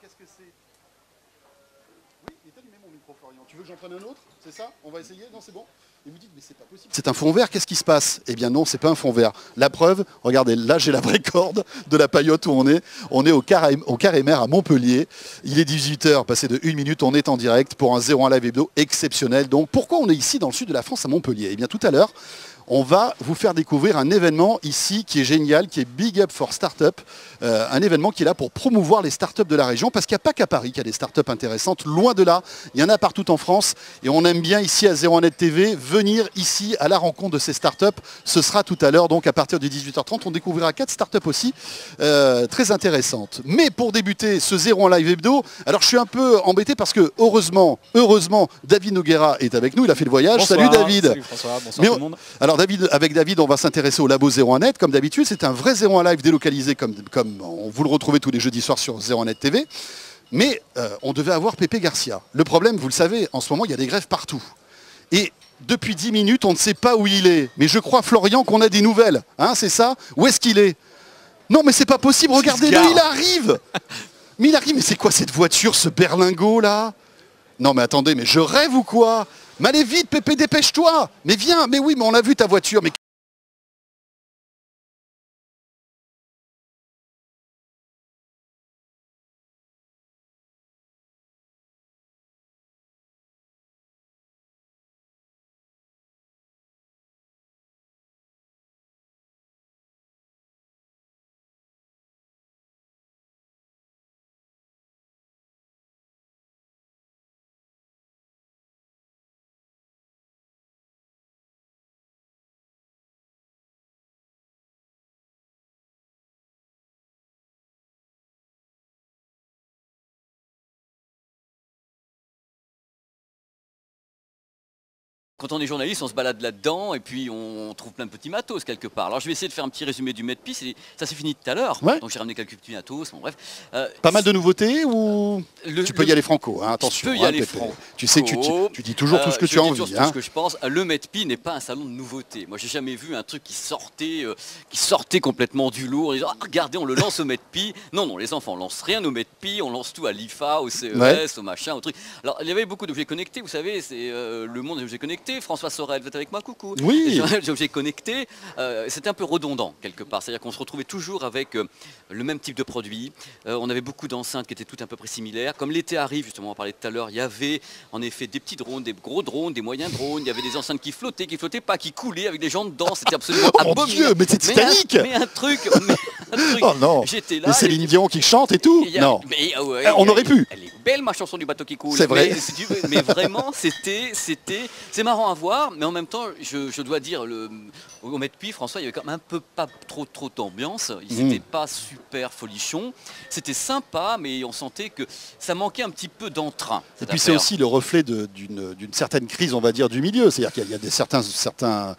qu'est-ce que c'est? Oui, mon micro Florian. Tu veux que j'en prenne un autre? C'est ça? On va essayer? Non c'est bon? Et vous dites mais c'est pas possible. C'est un fond vert, qu'est-ce qui se passe? Eh bien non, c'est pas un fond vert. La preuve, regardez, là j'ai la vraie corde de la paillote où on est. On est au carré mer à Montpellier. Il est 18h, passé de 1 minute, on est en direct pour un 01 live hebdo exceptionnel. Donc pourquoi on est ici dans le sud de la France à Montpellier? Eh bien tout à l'heure, on va vous faire découvrir un événement ici qui est génial, qui est Big Up for Startup, euh, un événement qui est là pour promouvoir les startups de la région, parce qu'il n'y a pas qu'à Paris qu'il y a des startups intéressantes, loin de là, il y en a partout en France, et on aime bien ici à 01net TV venir ici à la rencontre de ces startups. Ce sera tout à l'heure, donc à partir de 18h30, on découvrira quatre startups aussi, euh, très intéressantes. Mais pour débuter ce 01 live hebdo, alors je suis un peu embêté parce que heureusement, heureusement, David Noguera est avec nous, il a fait le voyage. Bonsoir, Salut David Salut François, bonsoir Mais tout le monde. alors David, avec David, on va s'intéresser au Labo 01net. Comme d'habitude, c'est un vrai 01 live délocalisé comme, comme on, vous le retrouvez tous les jeudis soirs sur 01net TV. Mais euh, on devait avoir Pépé Garcia. Le problème, vous le savez, en ce moment, il y a des grèves partout. Et depuis 10 minutes, on ne sait pas où il est. Mais je crois, Florian, qu'on a des nouvelles. Hein, c'est ça? Où est-ce qu'il est? Non, mais c'est pas possible. Regardez-le, il arrive Mais il arrive, mais c'est quoi cette voiture, ce berlingot là? Non mais attendez, mais je rêve ou quoi? Mais allez vite, Pépé, dépêche-toi. Mais viens, mais oui, mais on a vu ta voiture, mais... Quand on est journaliste, on se balade là-dedans et puis on trouve plein de petits matos quelque part. Alors je vais essayer de faire un petit résumé du Medpi. Ça s'est fini tout à l'heure. Ouais. Donc j'ai ramené quelques petits matos. Bon, bref. Euh, Pas mal de nouveautés ou... le- Tu peux le- y aller franco, hein, attention. peux y hein, aller franco. Tu sais que tu, tu- tu dis toujours tout ce que Euh, tu je as dis envie. toujours hein. tout ce que je pense. Le Medpi n'est pas un salon de nouveautés. Moi, j'ai jamais vu un truc qui sortait, euh, qui sortait complètement du lourd. Disant, Ah, regardez, on le lance au Medpi. Non, non, les enfants, on lance rien au Medpi. On lance tout à l'IFA, au CES, Ouais. au machin, au truc. Alors, il y avait beaucoup d'objets connectés. Vous savez, c'est euh, le monde des objets connectés. François Sorel, vous êtes avec moi, coucou. Oui. Les objets connectés, euh, c'était un peu redondant quelque part. C'est-à-dire qu'on se retrouvait toujours avec euh, le même type de produit. Euh, on avait beaucoup d'enceintes qui étaient toutes à peu près similaires. Comme l'été arrive, justement, on parlait tout à l'heure, il y avait en effet des petits drones, des gros drones, des moyens drones. Il y avait des enceintes qui flottaient, qui flottaient pas, qui coulaient avec des gens dedans. C'était absolument Oh mon abominable. Dieu, mais c'est Mais un- Titanic mais un truc, mais un truc. Oh non J'étais là. Mais Céline Dion qui chante et tout a- Non. mais, ouais, Eh, on aurait pu. Elle est belle ma chanson du bateau qui coule. C'est vrai. Mais, vraiment, c'était, c'était, c'est marrant à voir, mais en même temps, je, je dois dire, le, au Medpi, François, il y avait quand même un peu pas trop trop d'ambiance. Il Mhm. n'était pas super folichon. C'était sympa, mais on sentait que ça manquait un petit peu d'entrain. Et puis c'est aussi le reflet d'une d'une certaine crise, on va dire, du milieu. C'est-à-dire qu'il y a- il y a des, certains, certains,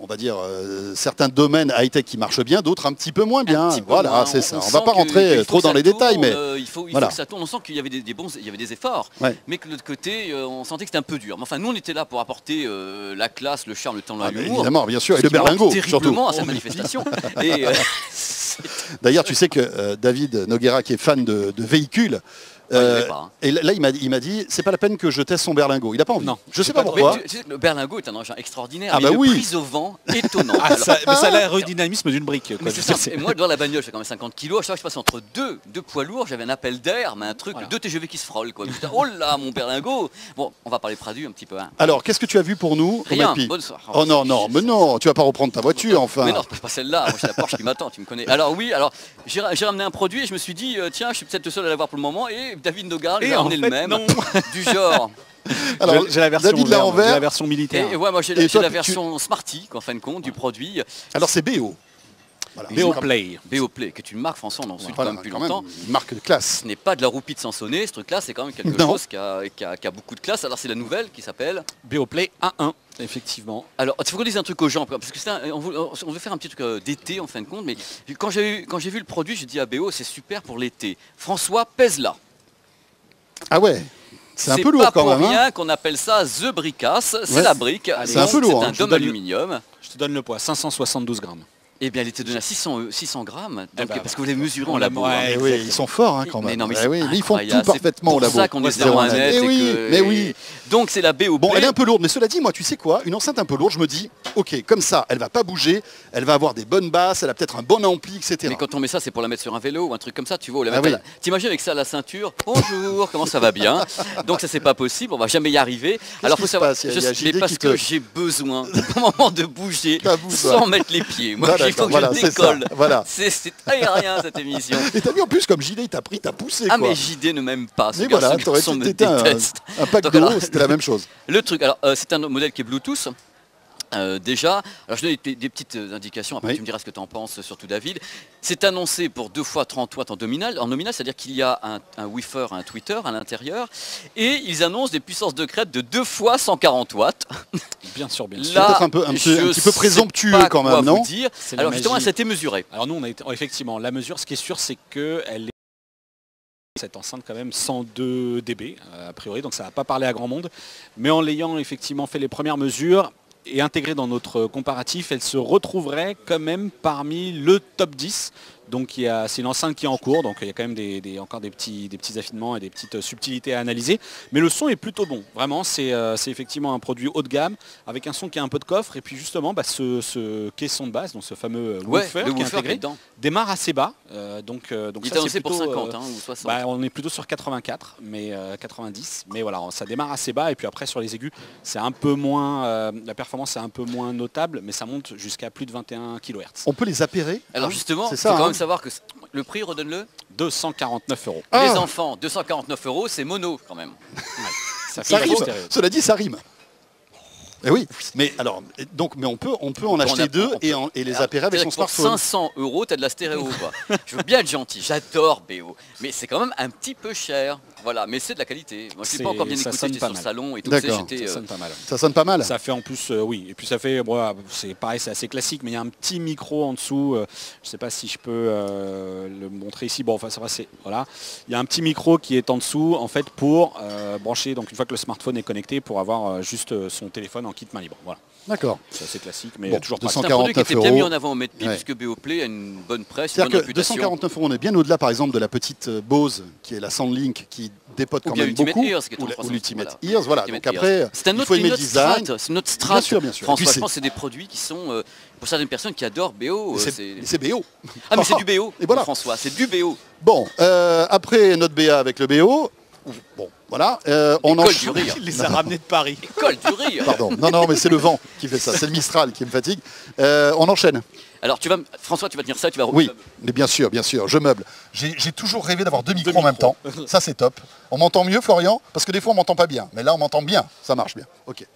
on va dire, euh, certains domaines high-tech qui marchent bien, d'autres un petit peu moins bien. Peu Voilà, c'est ça. On ne va pas rentrer faut trop dans les détails, mais euh, il, faut, il voilà. faut que ça tourne. On sent qu'il y avait des, des bons, il y avait des efforts, Ouais. mais que de l'autre côté, euh, on sentait que c'était un peu dur. Mais enfin, nous, on était là pour apporter euh, la classe, le charme, le talent, Ah, l'humour. évidemment, bien sûr, et le berlingot, surtout. terriblement à sa manifestation. Euh, D'ailleurs, tu sais que euh, David Noguera, qui est fan de, de véhicules, euh, pas, hein. et là, il m'a dit, c'est pas la peine que je teste son berlingot. Il n'a pas envie. Non, je sais pas pourquoi. tu- tu sais que le berlingot est un engin extraordinaire. Ah mais bah une oui. prise au vent étonnante. Ah, Alors, ça, mais ça a l'aérodynamisme d'une brique. quoi. Je ça. Et moi, dans la bagnole, j'ai quand même 50 kilos. À chaque fois que je passe entre deux, deux poids lourds, j'avais un appel d'air, mais un truc, Voilà. deux TGV qui se frôlent. Quoi. Putain, oh là, mon berlingot Bon, on va parler Pradu un petit peu. hein. Alors, qu'est-ce que tu as vu pour nous Rien, bonsoir. Oh non, non, mais non, tu vas pas reprendre ta voiture, enfin. Mais non, pas celle-là, moi j'ai la Porsche qui m'attend, tu me connais. Alors oui, alors j'ai j'ai ramené un produit et je me suis dit, euh, tiens, je suis peut-être le seul à l'avoir pour le moment, et David Nogar, il Et a fait, le même, non. du genre. Alors, J'ai- la version David l'a version militaire. Et ouais, moi j'ai toi, la tu- version Smarty, en fin de compte, du produit, Alors, c'est BO. Voilà. BO Play. BOplay, qui est une marque, François, on en suit Voilà, quand même depuis quand longtemps. même, une marque de classe. Ce n'est pas de la roupie de Sansonnet, ce truc-là, c'est quand même quelque Non. chose qui a, qui a- qui a beaucoup de classe. Alors c'est la nouvelle qui s'appelle. BO Play 1-1, effectivement. Alors, il faut qu'on dise un truc aux gens, parce que c'est on, veut, on veut faire un petit truc euh, d'été en fin de compte, mais quand j'ai eu- quand j'ai vu le produit, j'ai dit à BO, c'est super pour l'été. François, pèse-la. Ah ouais C'est un peu lourd pas quand pour même. hein. rien qu'on appelle ça The Bricasse, c'est Ouais. la brique. C'est un peu lourd, C'est hein. un Je dôme donne le- aluminium. Je te donne le poids, 572 grammes. Eh bien, elle était donnée à 600, euh, 600 grammes. Donc, bah, parce que vous les mesurez en labo. l'a- hein. ouais. Eh oui, ils sont forts hein, quand Mais même. non, mais Eh c'est oui, mais ils font tout. C'est parfaitement au pour labo. ça qu'on est Zéro zéro net. Eh et oui, que- mais et- oui. Donc c'est la BOP. Bon, elle est un peu lourde, mais cela dit, moi, tu sais quoi Une enceinte un peu lourde, je me dis, ok, comme ça, elle va pas bouger, elle va avoir des bonnes basses, elle a peut-être un bon ampli, etc. Mais quand on met ça, c'est pour la mettre sur un vélo ou un truc comme ça, tu vois. Ah oui. la- T'imagines avec ça à la ceinture Bonjour, comment ça va bien? Donc ça, c'est pas possible, on va jamais y arriver. Alors faut savoir, passe? Je- mais parce que te- j'ai besoin, au moment de bouger, sans mettre les pieds. Moi, Ah, il faut que voilà, je décolle. voilà. C'est aérien cette émission. Et t'as vu en plus, comme JD, il t'a pris, t'as poussé. Ah quoi. mais JD ne m'aime pas. Ce Mais voilà, t'aurais été un, pack d'eau, c'était la même chose. Le truc, alors euh, c'est un modèle qui est Bluetooth. Euh, déjà, alors je donne des, des petites euh, indications, après Oui. tu me diras ce que tu en penses, surtout David. C'est annoncé pour deux fois 30 watts en nominal, en nominal c'est-à-dire qu'il y a un, un woofer, un tweeter à l'intérieur, et ils annoncent des puissances de crête de deux fois 140 watts. Bien sûr, bien sûr. Là, peut-être un peu- un peu- je un petit peu présomptueux quand quoi même, non? vous dire. Alors justement, magie. elle s'était mesurée. Alors nous, on a été, effectivement, la mesure, ce qui est sûr, c'est qu'elle est cette enceinte quand même 102 dB euh, a priori, donc ça va pas parler à grand monde. Mais en l'ayant effectivement fait les premières mesures et intégrée dans notre comparatif, elle se retrouverait quand même parmi le top 10. Donc il y a- c'est une enceinte qui est en cours, donc il y a quand même des, des- encore des petits, des petits affinements et des petites subtilités à analyser. Mais le son est plutôt bon. Vraiment, c'est euh, c'est effectivement un produit haut de gamme avec un son qui a un peu de coffre. Et puis justement, bah, ce, ce caisson de base, donc ce fameux euh, Ouais, woofer le qui est qui intégré, est démarre assez bas. euh, donc, euh, donc Il ça, est pour plutôt, 50 euh, hein, ou 60. bah, on est plutôt sur 84, mais euh, 90. Mais voilà, ça démarre assez bas. Et puis après, sur les aigus, c'est un peu moins. euh, la performance est un peu moins notable, mais ça monte jusqu'à plus de 21 kHz. On peut les appairer Alors hein? justement, c'est ça. Savoir que le prix, redonne-le. 249 euros. Ah. Les enfants, 249 euros, c'est mono quand même. Ça Ça fait rime. Cela dit, ça rime. Eh oui, mais alors, donc, mais on peut, on peut en On acheter a- deux et, en- et les appairer avec son smartphone. Pour 500 euros, t'as de la stéréo quoi. Je veux bien être gentil, j'adore BO, mais c'est quand même un petit peu cher. Voilà, mais c'est de la qualité. Moi je suis C'est- pas encore bien écouté, j'étais sur le salon et tout. D'accord. Ça euh, sonne pas mal. Ça sonne pas mal. Ça fait en plus, euh, oui. Et puis ça fait, bon, c'est pareil, c'est assez classique, mais il y a un petit micro en dessous. euh, je sais pas si je peux euh, le montrer ici. Bon, enfin, ça va, c'est voilà. Il y a un petit micro qui est en dessous, en fait, pour euh, brancher. Donc une fois que le smartphone est connecté, pour avoir euh, juste euh, son téléphone en kit main libre. Voilà. D'accord. C'est assez classique, mais Bon, toujours 200 pratique. c'est un produit qui 149 était bien mis euros. en avant au Medpi, Ouais. puisque BO Play a une bonne presse, une bonne que réputation. 249 euros, on est bien au-delà, par exemple, de la petite euh, Bose, qui est la Soundlink, qui dépote quand même Ultimate beaucoup. Ears, qui est ou la- ou 300, l'Ultimate voilà. Ears, voilà. Ultimate Donc après, C'est un il autre, faut le autre design. strat, c'est une autre strat. Bien sûr, bien sûr. François, je c'est- pense que c'est des produits qui sont, euh, pour certaines personnes qui adorent BO. euh, c'est BO. Ah mais c'est du BO, Et voilà. François, c'est du BO. Bon, euh, après notre BA avec le BO, bon, voilà, euh, on du rire. Il les a ramenés de Paris. École du rire. Pardon, non, non, mais c'est le vent qui fait ça, c'est le Mistral qui me fatigue. Euh, on enchaîne. Alors tu vas, me- François, tu vas tenir ça, tu vas. Oui, mais bien sûr, bien sûr, je meuble. J'ai j'ai toujours rêvé d'avoir deux micros en même temps. Ça, c'est top. On m'entend mieux, Florian? Parce que des fois, on m'entend pas bien. Mais là, on m'entend bien. Ça marche bien. Ok.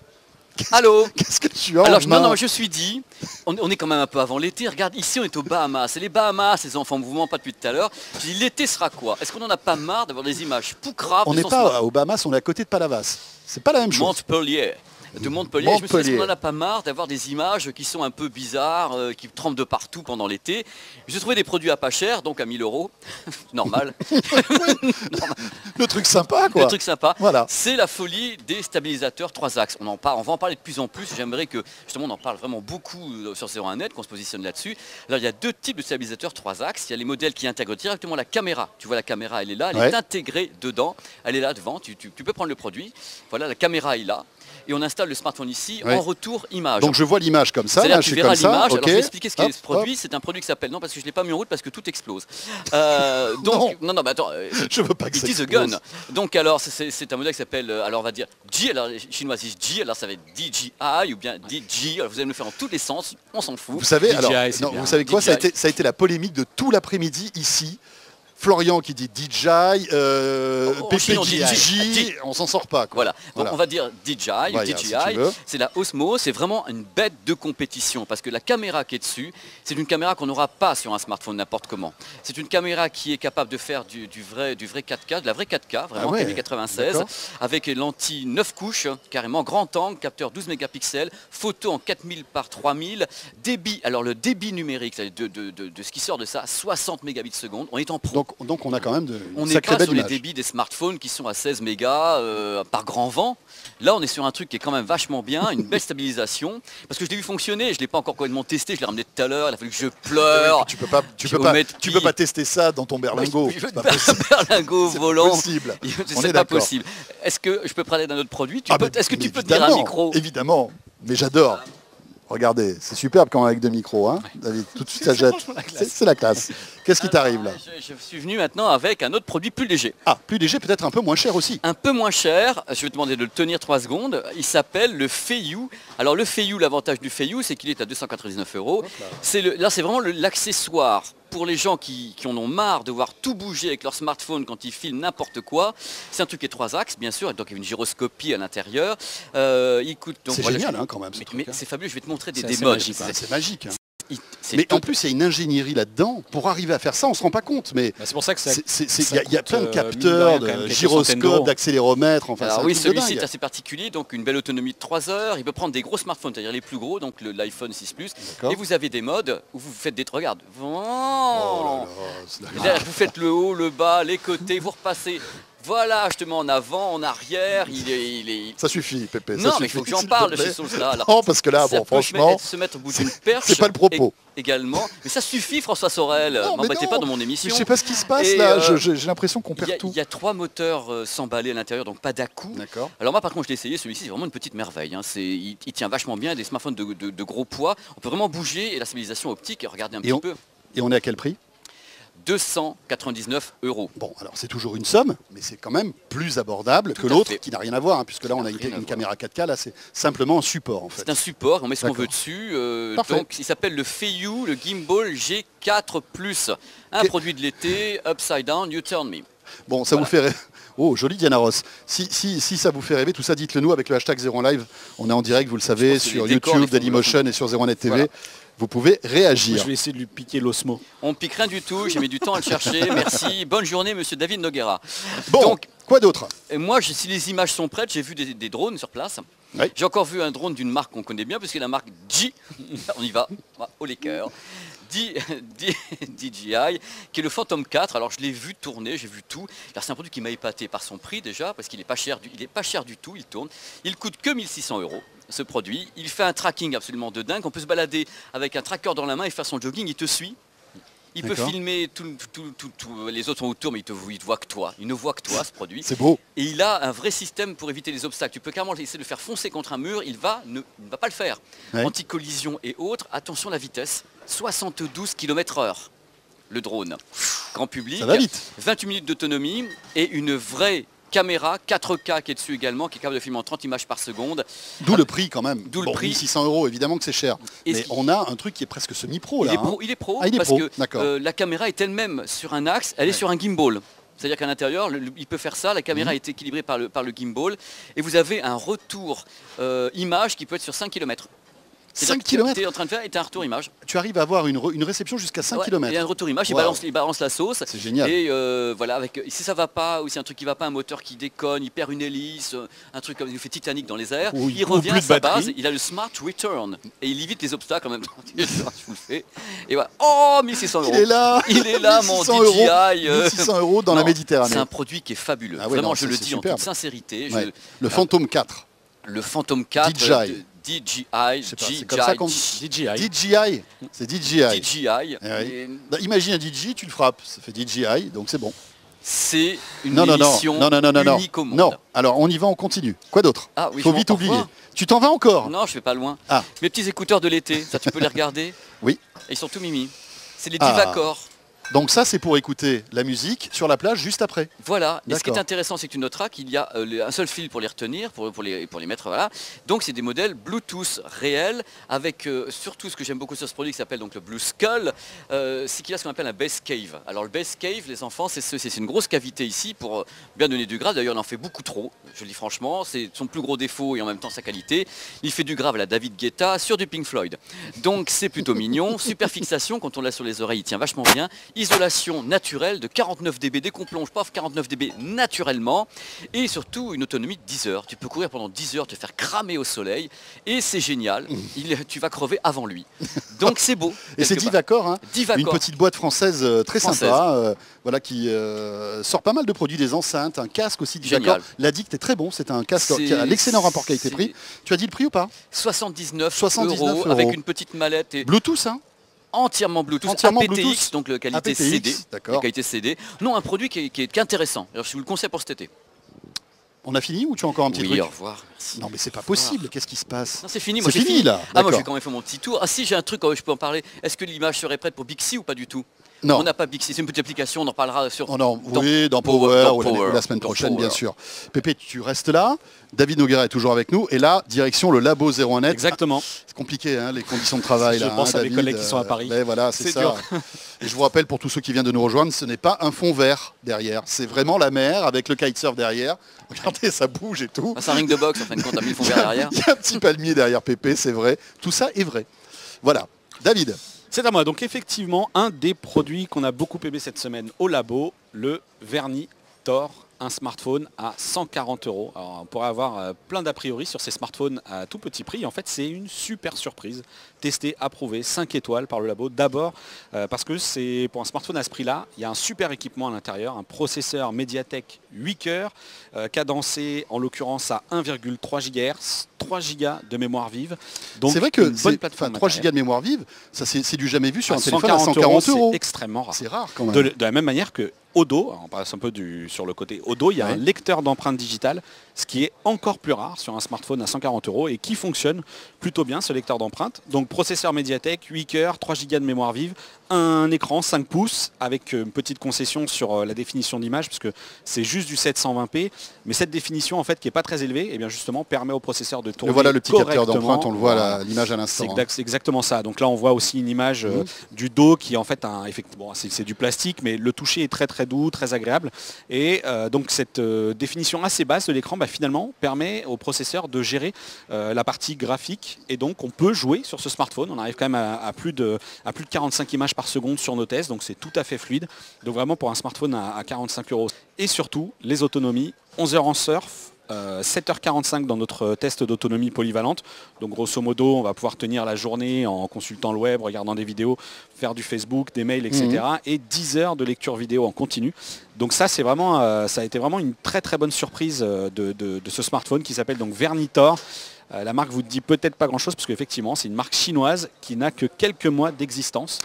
Allô. Qu'est-ce que tu as Alors je- non, main non, je suis dit, on, on est quand même un peu avant l'été. Regarde, ici on est aux Bahamas. C'est les Bahamas, ces enfants en mouvement, pas depuis tout à l'heure. Je dis l'été sera quoi? Est-ce qu'on en a pas marre d'avoir des images poucraves On n'est pas aux Bahamas, on est à côté de Palavas. C'est pas la même chose. Montpellier. De Montpellier, je me suis dit, est-ce Montpellier. qu'on en a pas marre d'avoir des images qui sont un peu bizarres, euh, qui tremblent de partout pendant l'été? J'ai trouvé des produits à pas cher, donc à 1000 euros, normal, Le truc sympa, quoi. le truc sympa. Voilà. C'est la folie des stabilisateurs 3 axes. On, en parle, on va en parler de plus en plus. J'aimerais que justement on en parle vraiment beaucoup euh, sur 01net, qu'on se positionne là-dessus. Alors il y a deux types de stabilisateurs 3 axes. Il y a les modèles qui intègrent directement la caméra. Tu vois la caméra, elle est là, elle Ouais. est intégrée dedans. Elle est là devant. Tu, tu- tu peux prendre le produit. Voilà, la caméra est là. Et on installe le smartphone ici en retour image. Donc je vois l'image comme ça, C'est-à-dire là, que je tu suis verras comme ça. l'image. Alors ok. je vais expliquer ce qu'est ce produit. C'est un produit qui s'appelle non parce que je l'ai pas mis en route parce que tout explose. Euh, donc non non mais attends. euh, Je veux pas que It ça is a explose. gun. Donc alors c'est- un modèle qui s'appelle, euh, alors on va dire G, alors les chinois disent G, alors ça va être DJI ou bien DJ, alors vous allez me le faire dans tous les sens, on s'en fout. Vous savez, DJI, alors, non, vous savez quoi ça a, été, ça a été la polémique de tout l'après-midi ici. Florian qui dit DJI, euh, Pépé on dit dit DJI. J, on s'en sort pas. Quoi. Voilà, donc Voilà. on va dire DJI si DJI, c'est la Osmo, c'est vraiment une bête de compétition parce que la caméra qui est dessus, c'est une caméra qu'on n'aura pas sur un smartphone n'importe comment. C'est une caméra qui est capable de faire du, du vrai, du vrai 4K, de la vraie 4K, vraiment Ah ouais, 96, d'accord. avec une lentille 9 couches, carrément grand angle, capteur 12 mégapixels, photo en 4000 par 3000, débit, alors le débit numérique de, de- de- de ce qui sort de ça, 60 mégabits seconde, on est en pro. Donc Donc, donc on a quand même de, On n'est pas sur les débits des smartphones qui sont à 16 mégas euh, par grand vent. Là, on est sur un truc qui est quand même vachement bien, une belle stabilisation. Parce que je l'ai vu fonctionner, je ne l'ai pas encore complètement testé, je l'ai ramené tout à l'heure, il a fallu que je pleure. Tu peux pas, tu peux pas, Omet tu Pi. peux pas tester ça dans ton berlingot. C'est pas possible. berlingot volant. possible. C'est est pas possible. Est-ce que je peux parler d'un autre produit? Ah, Est-ce que tu peux te dire un micro? Évidemment, mais j'adore. Regardez, c'est superbe quand même avec deux micros. Hein. David, tout de suite ça jette. C'est la classe. Qu'est-ce qui t'arrive là je, je suis venu maintenant avec un autre produit plus léger. Ah, plus léger, peut-être un peu moins cher aussi. un peu moins cher, je vais te demander de le tenir 3 secondes, il s'appelle le Feiyu. Alors le Feiyu, l'avantage du Feiyu, c'est qu'il est à 299 euros. C'est Là c'est vraiment l'accessoire pour les gens qui, qui en ont marre de voir tout bouger avec leur smartphone quand ils filment n'importe quoi. C'est un truc qui est trois axes, bien sûr, et donc il y a une gyroscopie à l'intérieur. Euh, il coûte donc C'est voilà, génial je- hein, quand même ce mais, hein. c'est fabuleux, je vais te montrer des, des modes. C'est magique. hein. Mais en plus, il y a une ingénierie là-dedans. Pour arriver à faire ça, on se rend pas compte. Mais Bah, c'est pour ça que il y a- plein de euh, capteurs, de gyroscopes, d'accéléromètres. Enfin, Alors oui, celui-ci est assez particulier, donc une belle autonomie de 3 heures. Il peut prendre des gros smartphones, c'est-à-dire les plus gros, donc l'iPhone 6 Plus. Et vous avez des modes où vous faites des... Regarde. Oh là là, vous faites le haut, le bas, les côtés, vous repassez. Voilà, je te mets en avant, en arrière. Il est, il est... Ça suffit, Pépé. ça Non, mais il faut que j'en parle de plaît. ces choses-là. là. Non, parce que là, Ça bon, peut franchement, mettre- se mettre au bout d'une perche. c'est pas le propos. Également. Mais ça suffit, François Sorel. M'embêtez pas dans mon je émission. sais pas ce qui se passe Et, là. euh, je- je- J'ai l'impression qu'on perd a, tout. il y a trois moteurs euh, sans balai à l'intérieur, donc pas d'à-coup. D'accord. Alors moi par contre je l'ai essayé, celui-ci c'est vraiment une petite merveille. hein. Il, il tient vachement bien, des smartphones de, de- de gros poids. On peut vraiment bouger et la stabilisation optique, regardez un Et petit on- peu, Et on est à quel prix? 299 euros. Bon, alors c'est toujours une somme, mais c'est quand même plus abordable Tout que l'autre, qui n'a rien à voir, hein, puisque là on a une, caméra 4K, là c'est simplement un support en fait. C'est un support, on met ce qu'on veut dessus. euh, donc il s'appelle le Feiyu, le Gimbal G4 Plus. Un produit de l'été, Upside Down, You Turn Me. Bon, ça Voilà. vous fait rêver. Oh, joli Diana Ross. Si, si, si ça vous fait rêver, tout ça, dites-le nous avec le hashtag 01live. On est en direct, vous le savez, sur YouTube, Dailymotion et sur 01net TV. Voilà. Vous pouvez réagir. Je vais essayer de lui piquer l'osmo. On ne pique rien du tout, j'ai mis du temps à le chercher. Merci. Bonne journée, monsieur David Noguera. Bon, Donc, quoi d'autre? Et moi, je- si les images sont prêtes, j'ai vu des, des drones sur place. Oui. J'ai encore vu un drone d'une marque qu'on connaît bien, puisque la marque G, on y va, au les cœurs, D- D- DJI, qui est le Phantom 4. Alors je l'ai vu tourner, j'ai vu tout. Alors, C'est un produit qui m'a épaté par son prix déjà, parce qu'il n'est pas, cher du- il est pas cher du tout, il tourne. Il coûte que 1600 euros. Ce produit, il fait un tracking absolument de dingue. On peut se balader avec un tracker dans la main et faire son jogging. Il te suit. Il peut filmer tout- tout- tout- tout- les autres sont autour, mais il te, il te voit que toi. Il ne voit que toi, ce produit. C'est beau. Et il a un vrai système pour éviter les obstacles. Tu peux carrément essayer de le faire foncer contre un mur, il va ne, il ne va pas le faire. Ouais. Anti-collision et autres, attention à la vitesse, 72 km heure. Le drone. Grand public. Ça va vite. 28 minutes d'autonomie et une vraie caméra 4K qui est dessus également, qui est capable de filmer en 30 images par seconde. D'où le prix quand même. D'où le prix. 1600 euros, évidemment que c'est cher. Et Mais on a un truc qui est presque semi-pro là. il, est hein. pro, il est pro, Ah, il est parce pro, que euh, la caméra est elle-même sur un axe, elle est sur un gimbal. C'est-à-dire qu'à l'intérieur, il peut faire ça, la caméra Mhm. est équilibrée par le, par le gimbal, et vous avez un retour euh, image qui peut être sur 5 km. 5 km Tu es en train de faire et tu as un retour image. Tu arrives à avoir une, re- une réception jusqu'à 5 Ouais, km. Il y a un retour image, il, balance, il balance la sauce. C'est génial. Et euh, voilà, avec, si ça va pas, ou si un truc qui va pas, un moteur qui déconne, il perd une hélice, euh, un truc comme il fait Titanic dans les airs, Ou- il revient à sa batterie. base, il a le Smart Return et il évite les obstacles en même temps. Je vous le fais. Et voilà. Oh, 1600 euros. Il est là Il est là, mon 1600 euros. DJI. euh, 1600 euros dans la Méditerranée. C'est un produit qui est fabuleux. Ah ouais, Vraiment, non, je le dis en toute sincérité. je-. Le Phantom 4. le Phantom 4 DJI. DJI, c'est comme ça qu'on DJI, DJI. DJI. C'est DJI. DJI. ouais. Et Bah, imagine un DJ, tu le frappes. Ça fait DJI, donc c'est bon. C'est une Non, non, non. émission Non, non, non, non, non. unique au monde. Non. Alors, on y va, on continue. Quoi d'autre Ah oui, Faut vite oublier. Tu t'en vas encore Non, je vais pas loin. Ah. Mes petits écouteurs de l'été, ça tu peux les regarder Oui. Ils sont tout mimi. C'est les Ah. Donc ça, c'est pour écouter la musique sur la plage juste après. Voilà. Et ce qui est intéressant, c'est que tu noteras qu'il y a euh, un seul fil pour les retenir, pour, pour les, pour les mettre. Voilà. Donc c'est des modèles Bluetooth réels, avec euh, surtout ce que j'aime beaucoup sur ce produit qui s'appelle donc le Blue Skull, euh, c'est qu'il a ce qu'on appelle un base cave. Alors le base cave, les enfants, c'est ce- c'est une grosse cavité ici pour bien donner du grave. D'ailleurs, il en fait beaucoup trop. Je le dis franchement, c'est son plus gros défaut et en même temps sa qualité. Il fait du grave à la David Guetta sur du Pink Floyd. Donc c'est plutôt mignon. Super fixation, quand on l'a sur les oreilles, il tient vachement bien. Isolation naturelle de 49 dB dès qu'on plonge, paf, 49 dB naturellement, et surtout une autonomie de 10 heures. Tu peux courir pendant 10 heures, te faire cramer au soleil, et c'est génial, il, tu vas crever avant lui. Donc c'est beau. Et c'est. Divacor, hein, Divacor. une petite boîte française euh, très Française. sympa, euh, voilà, qui euh, sort pas mal de produits, des enceintes, un casque aussi Divacor. Génial. L'addict est très bon, c'est un casque qui a l'excellent rapport qualité-prix. Tu as dit le prix ou pas? 79, 79 euros, euros. avec une petite mallette et Bluetooth, hein entièrement Bluetooth, Entièrement aptX, Bluetooth. donc qualité aptX, CD. d'accord. La qualité CD. Non, un produit qui est, qui est- qui est intéressant. Alors, je vous le conseille pour cet été. On a fini ou tu as encore un petit oui, truc au revoir. Merci. Non mais c'est pas possible, qu'est-ce qui se passe Non, c'est fini. C'est Moi, j'ai fini, là, Ah, moi, j'ai quand même fait mon petit tour. Ah, si, j'ai un truc, oh, je peux en parler. Est-ce que l'image serait prête pour Bixi ou pas du tout? Non. On n'a pas Bixi. C'est une petite application. On en reparlera sur. Oh non, dans- oui, dans Power, Power, dans ou, la, Power, ou la semaine prochaine, Power. bien sûr. Pépé, tu restes là. David Noguera est toujours avec nous. Et là, direction le Labo 01net. Exactement. C'est compliqué, hein, les conditions de travail. Je là, pense hein, à mes collègues qui sont à euh, Paris. mais voilà, c'est ça. dur. Et je vous rappelle pour tous ceux qui viennent de nous rejoindre, ce n'est pas un fond vert derrière. C'est vraiment la mer avec le kitesurf derrière. Regardez, ça bouge et tout. Ah, c'est un ring de boxe en fin de compte. T'as mis le fond vert derrière. Il y a un petit palmier derrière Pépé, c'est vrai. Tout ça est vrai. Voilà. David, C'est à moi. Donc effectivement, un des produits qu'on a beaucoup aimé cette semaine au labo, le Verni Tor, un smartphone à 140 euros. Alors, on pourrait avoir euh, plein d'a priori sur ces smartphones à tout petit prix. En fait, c'est une super surprise. Testé, approuvé, 5 étoiles par le labo. D'abord euh, parce que c'est pour un smartphone à ce prix-là, il y a un super équipement à l'intérieur, un processeur Mediatek 8 cœurs, euh, cadencé en l'occurrence à 1,3 GHz, 3 Go de mémoire vive. Donc c'est vrai que une bonne c'est- plateforme enfin, 3 matérielle. Go de mémoire vive, ça c'est c'est du jamais vu sur un téléphone à 140 c'est euros. extrêmement rare. C'est rare quand même. De, de la même manière que Odo, on passe un peu du, sur le côté Odo, il y a Ouais. un lecteur d'empreintes digitales, ce qui est encore plus rare sur un smartphone à 140 euros et qui fonctionne plutôt bien ce lecteur d'empreintes. Donc processeur Mediatek, 8 cœurs, 3 Go de mémoire vive, un écran 5 pouces avec euh, une petite concession sur euh, la définition d'image parce que c'est juste du 720p, mais cette définition en fait qui est pas très élevée, et bien justement permet au processeur de Et tourner voilà le petit capteur d'empreinte, on le voit à l'image à C'est l'instant. hein. c'est exactement ça. Donc là, on voit aussi une image euh, Mhm. du dos qui en fait un effectivement c'est c'est du plastique, mais le toucher est très très doux, très agréable. Et euh, donc cette euh, définition assez basse de l'écran, bah, finalement, permet au processeur de gérer euh, la partie graphique. Et donc on peut jouer sur ce smartphone. On arrive quand même à, à plus de à plus de 45 images par seconde sur nos tests, donc c'est tout à fait fluide. Donc vraiment pour un smartphone à, à 45 euros. Et surtout les autonomies, 11 heures en surf. euh, 7h45 dans notre test d'autonomie polyvalente. Donc grosso modo, on va pouvoir tenir la journée en consultant le web, regardant des vidéos, faire du Facebook, des mails, etc. Et 10 heures de lecture vidéo en continu. Donc ça, c'est vraiment, euh, ça a été vraiment une très très bonne surprise euh, de, de- de ce smartphone qui s'appelle donc Vernitor. Euh, la marque vous dit peut-être pas grand-chose parce qu'effectivement, c'est une marque chinoise qui n'a que quelques mois d'existence.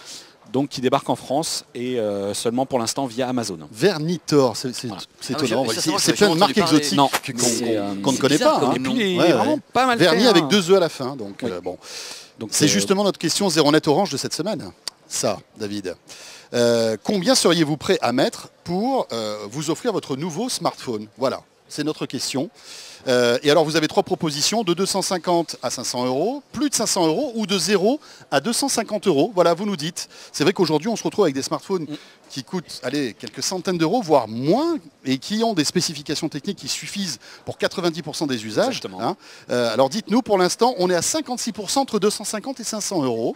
Donc qui débarque en France et euh, seulement pour l'instant via Amazon. Vernitor, c'est c'est- Voilà. c'est Ah étonnant. C'est plein de marques exotiques qu'on euh, ne connaît pas. hein. Et puis est vraiment ouais. pas mal Vernis fait, avec hein. deux E à la fin. Donc, Oui. euh, bon. Donc C'est euh, justement notre question zéro net orange de cette semaine. Ça, David. Euh, combien seriez-vous prêt à mettre pour euh, vous offrir votre nouveau smartphone? Voilà, c'est notre question. Euh, et alors, vous avez trois propositions, de 250 à 500 euros, plus de 500 euros, ou de 0 à 250 euros. Voilà, vous nous dites. C'est vrai qu'aujourd'hui, on se retrouve avec des smartphones qui coûtent, allez, quelques centaines d'euros, voire moins, et qui ont des spécifications techniques qui suffisent pour 90% des usages. Hein. Euh, alors, dites-nous, pour l'instant, on est à 56% entre 250 et 500 euros.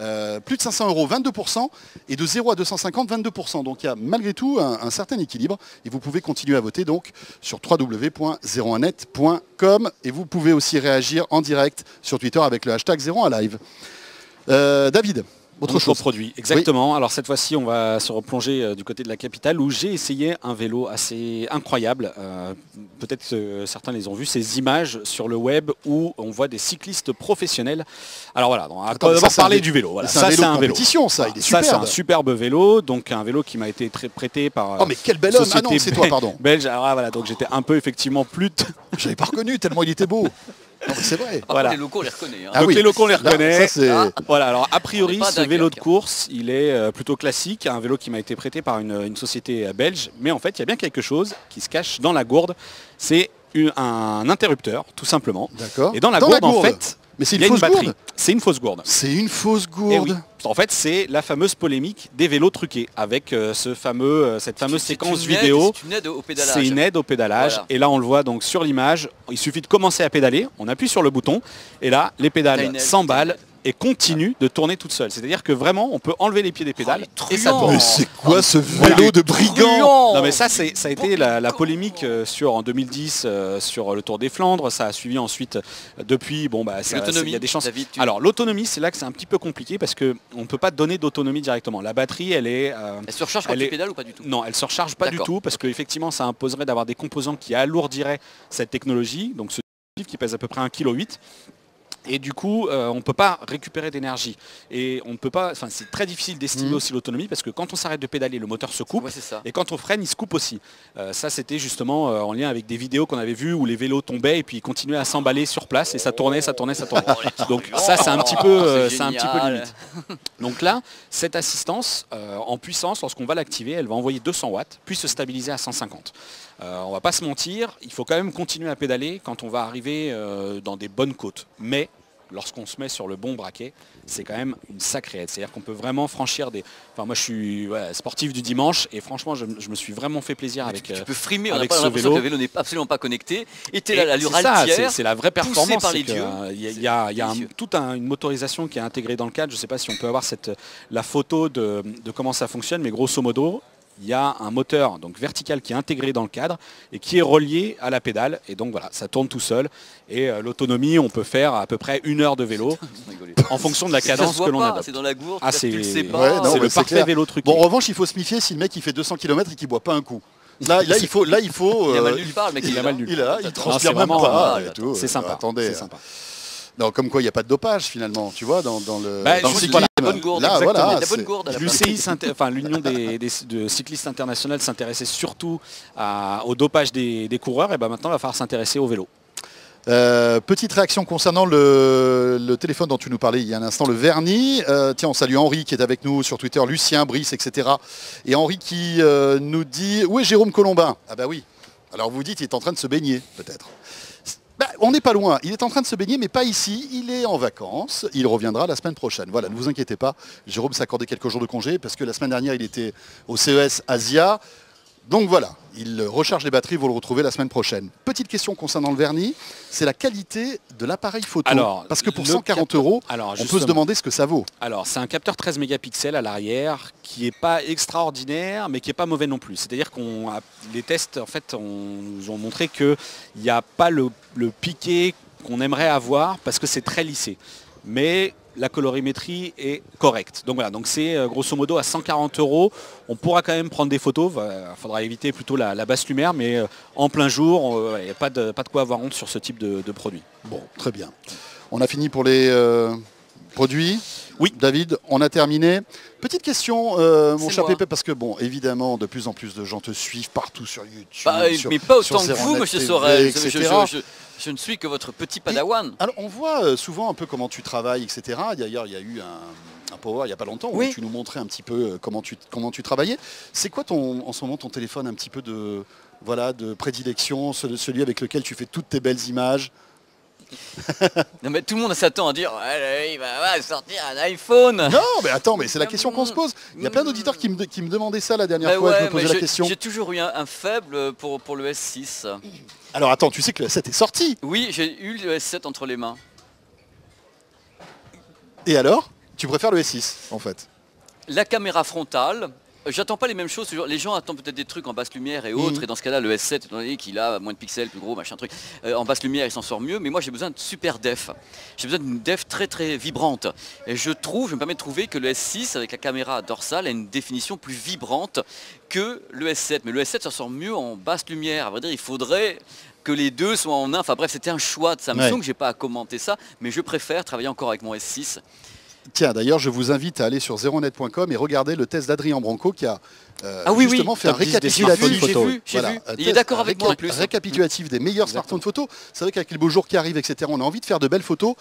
Euh, plus de 500 euros, 22%, et de 0 à 250, 22%. Donc il y a malgré tout un, certain équilibre, et vous pouvez continuer à voter donc sur www.01net.com, et vous pouvez aussi réagir en direct sur Twitter avec le hashtag 01live. Euh, David, autre Autre chose. produit, exactement. Alors cette fois-ci, on va se replonger euh, du côté de la capitale où j'ai essayé un vélo assez incroyable. Euh, Peut-être que certains les ont vus, ces images sur le web où on voit des cyclistes professionnels. Alors voilà, on va d'abord parler du vélo. Voilà. Ça, c'est un vélo. compétition, ça, il est Ça, c'est un superbe vélo, donc un vélo qui m'a été très prêté par. euh, Oh mais quel bel homme Ah non, c'est toi, pardon. Belge. Alors ah, voilà, donc j'étais un peu effectivement plus. l'avais pas reconnu tellement il était beau. C'est vrai. Par Voilà. contre, les locaux, on les reconnaît. hein. Ah donc oui. les locaux on les reconnaît. ça, c'est- Ah. Voilà, alors a priori, ce vélo de Dunkerque. course, il est euh, plutôt classique, un vélo qui m'a été prêté par une, une société euh, belge, mais en fait, il y a bien quelque chose qui se cache dans la gourde, c'est un interrupteur, tout simplement. D'accord. Et dans la gourde, en fait, Mais c'est il une y a une fausse batterie. gourde C'est une fausse gourde. C'est une fausse Eh gourde. oui. En fait, c'est la fameuse polémique des vélos truqués, avec euh, ce fameux, euh, cette fameuse séquence une aide- vidéo. C'est une aide au pédalage. C'est une aide au pédalage. Voilà. Et là, on le voit donc sur l'image. Il suffit de commencer à pédaler. On appuie sur le bouton. Et là, les pédales s'emballent. Et continue de tourner toute seule. C'est-à-dire que vraiment, on peut enlever les pieds des pédales Oh, les et ça tourne. Mais c'est quoi ce Voilà. vélo de brigand. Non mais ça c'est ça a été la, la polémique euh, sur en 2010 euh, sur le Tour des Flandres, ça a suivi ensuite euh, depuis bon bah il y a des chances. David, tu- Alors l'autonomie c'est là que c'est un petit peu compliqué parce que on ne peut pas donner d'autonomie directement. La batterie elle est euh, Elle surcharge quand elle tu est- pédales ou pas du tout? Non, elle se recharge pas du tout parce qu'effectivement ça imposerait d'avoir des composants qui alourdiraient cette technologie, donc ce livre qui pèse à peu près 1,8 kg. Et du coup, euh, on ne peut pas récupérer d'énergie. Et on ne peut pas. Enfin, c'est très difficile d'estimer Mhm. aussi l'autonomie parce que quand on s'arrête de pédaler, le moteur se coupe. Ouais, c'est ça. Et quand on freine, il se coupe aussi. Euh, ça, c'était justement euh, en lien avec des vidéos qu'on avait vues où les vélos tombaient et puis ils continuaient à s'emballer sur place et ça tournait, ça tournait, ça tournait. Donc ça, c'est un petit peu, euh, c'est un petit peu limite. Donc là, cette assistance en puissance, lorsqu'on va l'activer, elle va envoyer 200 watts, puis se stabiliser à 150. Euh, on va pas se mentir, il faut quand même continuer à pédaler quand on va arriver euh, dans des bonnes côtes. Mais lorsqu'on se met sur le bon braquet, c'est quand même une sacrée aide. C'est-à-dire qu'on peut vraiment franchir des... Enfin moi je suis ouais, sportif du dimanche et franchement je, je me suis vraiment fait plaisir avec... Tu euh, peux frimer, on n'a pas ce l'impression vélo. que le vélo n'est absolument pas connecté. Et t'es et là, l'allure c'est altière. la vraie performance. par les dieux. euh, Il y a, C'est il y a- il y a un- délicieux. toute un- une motorisation qui est intégrée dans le cadre. Je ne sais pas si on peut avoir cette, la photo de, de comment ça fonctionne, mais grosso modo, il y a un moteur donc vertical qui est intégré dans le cadre et qui est relié à la pédale. Et donc voilà, ça tourne tout seul. Et euh, l'autonomie, on peut faire à peu près une heure de vélo en fonction de la cadence que l'on adopte. C'est dans la gourde, Ah, c'est le sais Ouais, le parfait clair. vélo truqué. Bon, en revanche, il faut se méfier si le mec il fait 200 km et qu'il boit pas un coup. Là, là, il faut, là, il faut. Il a euh, mal nulle part, le mec. il est a là. mal nulle il a, il Non, transpire même vraiment, pas. euh, et tout. C'est sympa. Attendez. Non, comme quoi, il n'y a pas de dopage finalement, tu vois, dans, dans le. Bah, dans le cyclisme. la bonne gourde, Là, voilà, La bonne gourde L'UCI, enfin l'Union des, des- de cyclistes internationaux s'intéressait surtout à- au dopage des, des coureurs, et ben maintenant il va falloir s'intéresser au vélo. Euh, petite réaction concernant le, le téléphone dont tu nous parlais il y a un instant, le vernis. Euh, tiens, on salue Henri qui est avec nous sur Twitter, Lucien, Brice, etc. Et Henri qui euh, nous dit Où est Jérôme Colombin? Ah bah oui. Alors vous dites, il est en train de se baigner, peut-être. Bah, on n'est pas loin. Il est en train de se baigner, mais pas ici. Il est en vacances. Il reviendra la semaine prochaine. Voilà, ne vous inquiétez pas. Jérôme accordé quelques jours de congé parce que la semaine dernière, il était au CES Asia. Donc voilà, il recharge les batteries, vous le retrouvez la semaine prochaine. Petite question concernant le vernis, c'est la qualité de l'appareil photo. Alors, Parce que pour le 140 cap- euros, Alors, on peut se demander ce que ça vaut. Alors, c'est un capteur 13 mégapixels à l'arrière qui n'est pas extraordinaire, mais qui n'est pas mauvais non plus. C'est-à-dire qu'on les tests, en fait, on- nous ont montré qu'il n'y a pas le, le piqué qu'on aimerait avoir parce que c'est très lissé. Mais la colorimétrie est correcte. Donc voilà, c'est euh, grosso modo à 140 euros. On pourra quand même prendre des photos. Il faudra éviter plutôt la, basse lumière, mais euh, en plein jour, euh, il n'y a pas de, quoi avoir honte sur ce type de, produit. Bon, très bien. On a fini pour les produits. Oui. David, on a terminé. Petite question, euh, mon cher moi. Pépé, parce que bon, évidemment, de plus en plus de gens te suivent partout sur YouTube. Bah, sur- mais pas autant que vous, monsieur Sorel. Je, je- etc. je- je- je ne suis que votre petit padawan. Alors, on voit euh, souvent un peu comment tu travailles, etc. D'ailleurs, il y a eu un, un power il n'y a pas longtemps Oui. où tu nous montrais un petit peu euh, comment tu, comment tu travaillais. C'est quoi ton, en ce moment ton téléphone un petit peu de, voilà, de prédilection, ce- celui avec lequel tu fais toutes tes belles images? Non, mais tout le monde s'attend à dire Ouais, il va, sortir un iPhone. Non, mais attends, mais c'est la question qu'on se pose. Il y a plein d'auditeurs qui me, qui me demandaient ça la dernière Bah fois, ouais, je me posais la question. J'ai toujours eu un, un faible pour, pour le S6. Alors attends, tu sais que le 7 est sorti. Oui, j'ai eu le S7 entre les mains. Et alors? Tu préfères le S6, en fait? La caméra frontale, j'attends pas les mêmes choses. Les gens attendent peut-être des trucs en basse lumière et autres. Mhm. Et dans ce cas-là, le S7, étant donné qu'il a moins de pixels, plus gros, machin truc, euh, en basse lumière, il s'en sort mieux. Mais moi, j'ai besoin de super def. J'ai besoin d'une def très très vibrante. Et je trouve, je me permets de trouver que le S6, avec la caméra dorsale, a une définition plus vibrante que le S7. Mais le S7 s'en sort mieux en basse lumière. À vrai dire, il faudrait que les deux soient en un. Enfin bref, c'était un choix de Samsung. Ouais. J'ai pas à commenter ça, mais je préfère travailler encore avec mon S6. Tiens, d'ailleurs, je vous invite à aller sur zeronet.com et regarder le test d'Adrien Branco qui a euh, Ah oui, oui. justement fait un Top 10 des récapitulatif. photo. vu, Voilà, vu. Il est d'accord avec moi en plus. Récapitulatif des meilleurs smartphones photos. C'est vrai qu'avec les beaux jours qui arrivent, etc., on a envie de faire de belles photos.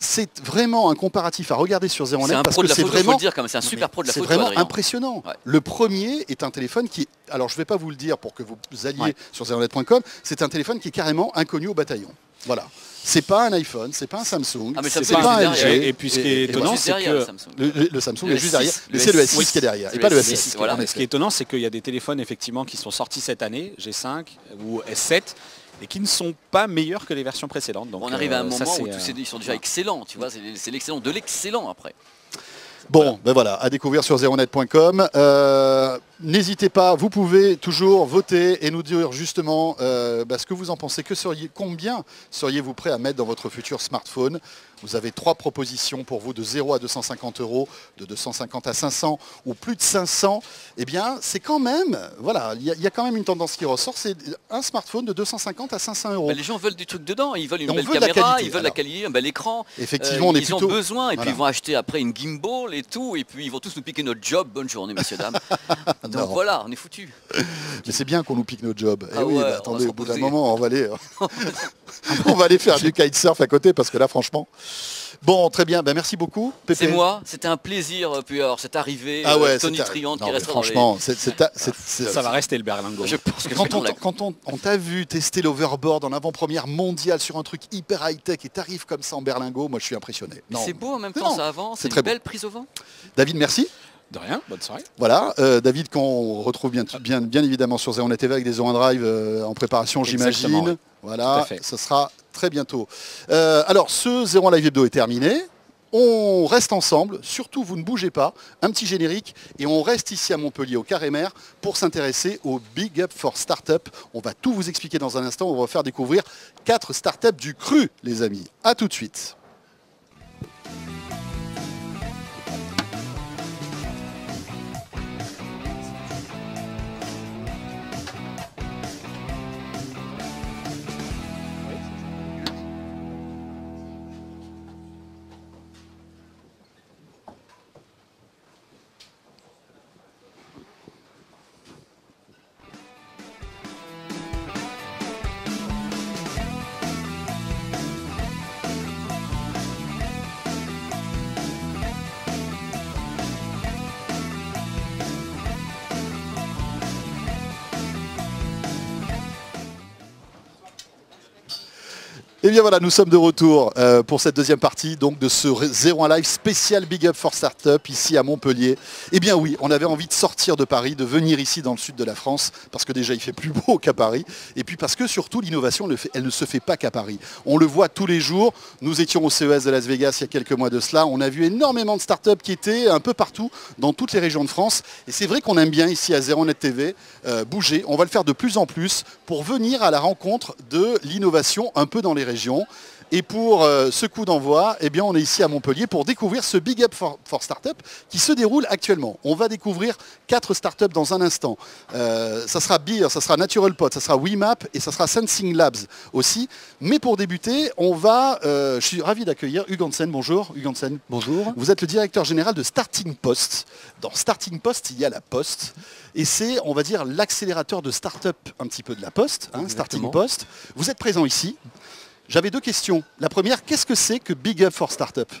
C'est vraiment un comparatif à regarder sur Zeronet C'est un parce que c'est vraiment dire. C'est un super pro de la c'est vraiment impressionnant. Ouais. Le premier est un téléphone qui, alors je ne vais pas vous le dire pour que vous alliez Ouais. sur zeronet.com, c'est un téléphone qui est carrément inconnu au bataillon. Voilà. C'est pas un iPhone, c'est pas un Samsung, Ah, mais c'est pas un LG. Et puis ce qui est et étonnant, c'est que le Samsung. Le, le- le Samsung Le est juste derrière, S6, mais c'est le S6, S6 qui est derrière, et pas le S6, S6. voilà. Ce qui est étonnant, c'est qu'il y a des téléphones effectivement qui sont sortis cette année, G5 ou S7, et qui ne sont pas meilleurs que les versions précédentes. Donc, on arrive à un euh, ça, moment c'est, où tous ces- ils sont déjà excellents, tu vois, c'est l'excellent de l'excellent après. Bon, ben voilà, à découvrir sur zeronet.com. Euh, N'hésitez pas, vous pouvez toujours voter et nous dire justement euh, bah, ce que vous en pensez. Que seriez, combien seriez-vous prêt à mettre dans votre futur smartphone? Vous avez trois propositions pour vous de 0 à 250 euros, de 250 à 500 ou plus de 500. Eh bien, c'est quand même, voilà, il y, a- il y a quand même une tendance qui ressort, c'est un smartphone de 250 à 500 euros. Bah, les gens veulent du truc dedans, ils veulent une belle veut caméra, ils veulent la qualité, un bel écran. Effectivement, Euh, on est ils plutôt... ont besoin et voilà. puis ils vont acheter après une gimbal et tout et puis ils vont tous nous piquer notre job. Bonne journée messieurs dames. Non. Donc voilà, on est foutus. Mais c'est bien qu'on nous pique notre job. Ah Eh oui, ouais, bah, on va attendez, au bout d'un moment, on va aller, on va aller faire du kitesurf à côté parce que là, franchement. Bon, très bien. Ben, merci beaucoup. C'est moi, c'était un plaisir. euh, Puis alors, cette arrivée, Ah euh, ouais, Tony c'était- Triante qui les- franchement, c'est- c'est c'est- c'est- ça va rester le berlingot. Je pense que Quand c'est on, comme la- quand on, on t'a vu tester l'overboard en avant-première mondiale sur un truc hyper high-tech et t'arrives comme ça en berlingot, moi je suis impressionné. Non. C'est beau en même temps, non, ça avance. c'est C'est très une beau. belle prise au vent. David, merci. De rien, bonne soirée. Voilà, euh, David, qu'on retrouve bien, bien, bien évidemment sur Zéro TV avec des On Drive euh, en préparation, j'imagine. Voilà, ce sera très bientôt. Euh, alors, ce Zéro Live Hebdo est terminé. On reste ensemble, surtout vous ne bougez pas, un petit générique, et on reste ici à Montpellier au Carré Mer pour s'intéresser au Big Up for Startup. On va tout vous expliquer dans un instant, on va faire découvrir quatre startups du cru, les amis. A tout de suite. Et bien voilà, nous sommes de retour euh, pour cette deuxième partie donc de ce 01 Live spécial Big Up for Startup ici à Montpellier. Eh bien oui, on avait envie de sortir de Paris, de venir ici dans le sud de la France, parce que déjà il fait plus beau qu'à Paris, et puis parce que surtout l'innovation, elle ne se fait pas qu'à Paris. On le voit tous les jours. Nous étions au CES de Las Vegas il y a quelques mois de cela. On a vu énormément de startups qui étaient un peu partout dans toutes les régions de France. Et c'est vrai qu'on aime bien ici à Zeronet TV euh, bouger. On va le faire de plus en plus pour venir à la rencontre de l'innovation un peu dans les régions. Et pour euh, ce coup d'envoi, eh bien, on est ici à Montpellier pour découvrir ce Big Up for, for Startup qui se déroule actuellement. On va découvrir quatre startups dans un instant. Euh, ça sera Beer, ça sera Natural Pot, ça sera WeMap et ça sera Sensing Labs aussi. Mais pour débuter, on va, euh, je suis ravi d'accueillir Hugues Hansen. Bonjour Hugues Hansen. Bonjour. Vous êtes le directeur général de Starting Post. Dans Starting Post, il y a la Poste. Et c'est, on va dire, l'accélérateur de start-up un petit peu de la Poste, hein, Starting. Post. Vous êtes présent ici. J'avais deux questions. La première, qu'est-ce que c'est que Big Up for Startup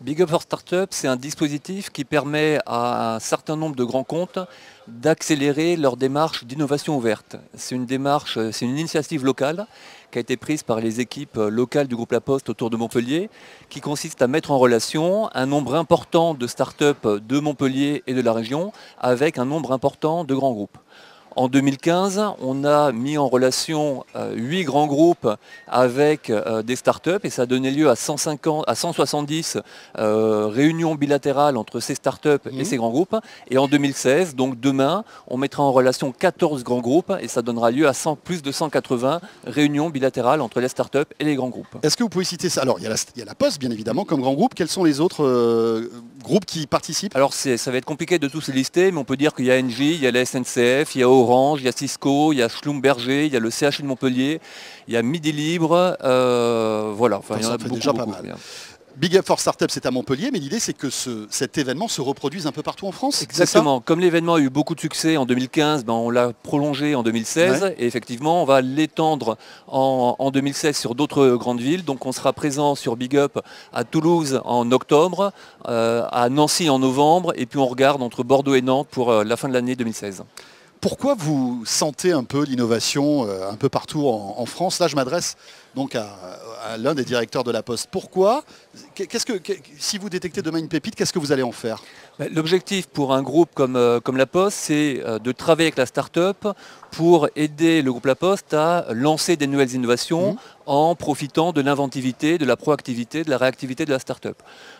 Big Up for Startup, c'est un dispositif qui permet à un certain nombre de grands comptes d'accélérer leur démarche d'innovation ouverte. C'est une démarche, c'est une initiative locale qui a été prise par les équipes locales du groupe La Poste autour de Montpellier, qui consiste à mettre en relation un nombre important de startups de Montpellier et de la région avec un nombre important de grands groupes. En 2015, on a mis en relation euh, huit grands groupes avec euh, des startups et ça a donné lieu à, 150, à 170 euh, réunions bilatérales entre ces startups Mhm. et ces grands groupes. Et en 2016, donc demain, on mettra en relation 14 grands groupes et ça donnera lieu à 100, plus de 180 réunions bilatérales entre les startups et les grands groupes. Est-ce que vous pouvez citer ça? Alors, il y, a la, il y a la Poste, bien évidemment, comme grand groupe. Quels sont les autres euh, groupes qui participent? Alors ça va être compliqué de tous les lister, mais on peut dire qu'il y a Engie, il y a la SNCF, il y a Orange, il y a Cisco, il y a Schlumberger, il y a le CHU de Montpellier, il y a Midi Libre, euh, voilà, enfin, il y en a beaucoup, déjà pas mal. Big Up for Startup, c'est à Montpellier, mais l'idée, c'est que ce- cet événement se reproduise un peu partout en France. Exactement. Comme l'événement a eu beaucoup de succès en 2015, ben, on l'a prolongé en 2016 et effectivement on va l'étendre en, en 2016 sur d'autres grandes villes. Donc on sera présent sur Big Up à Toulouse en octobre, euh, à Nancy en novembre et puis on regarde entre Bordeaux et Nantes pour euh, la fin de l'année 2016. Pourquoi vous sentez un peu l'innovation euh, un peu partout en, France? Là, je m'adresse donc à, l'un des directeurs de la Poste. Pourquoi? Qu'est-ce que, que- si vous détectez demain une pépite, qu'est-ce que vous allez en faire? Ben, L'objectif pour un groupe comme, euh, comme La Poste, c'est euh, de travailler avec la start-up pour aider le groupe La Poste à lancer des nouvelles innovations Mhm. en profitant de l'inventivité, de la proactivité, de la réactivité de la start-up.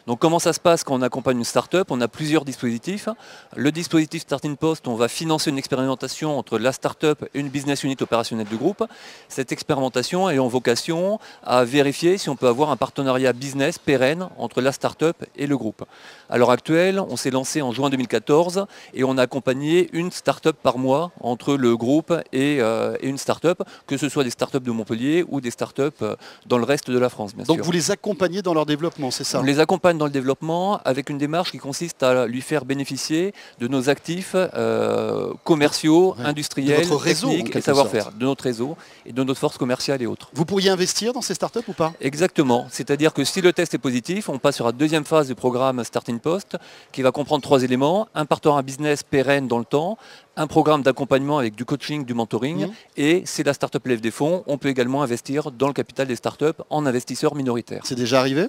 Donc comment ça se passe quand on accompagne une start-up? On a plusieurs dispositifs. Le dispositif Starting Post, on va financer une expérimentation entre la start-up et une business unit opérationnelle du groupe. Cette expérimentation est en vocation à vérifier si on peut avoir un partenariat business pérenne entre la start-up et le groupe. À l'heure actuelle, on s'est lancé en juin 2014 et on a accompagné une start-up par mois entre le groupe et, euh, et une start-up, que ce soit des start-up de Montpellier ou des start-up euh, dans le reste de la France, bien Donc sûr. vous les accompagnez dans leur développement, c'est ça? On les accompagne dans le développement avec une démarche qui consiste à lui faire bénéficier de nos actifs euh, commerciaux, Ouais. industriels, De réseau, techniques et savoir-faire, de notre réseau et de notre force commerciale et autres. Vous pourriez investir dans ces startups ou pas? Exactement. C'est-à-dire que si le test est positif, on passe sur la deuxième phase du programme Starting Post qui va comprendre trois éléments. Un partenariat business pérenne dans le temps, un programme d'accompagnement avec du coaching, du mentoring Mhm. et si la startup lève des fonds, on peut également investir dans le capital des startups en investisseurs minoritaires. C'est déjà arrivé?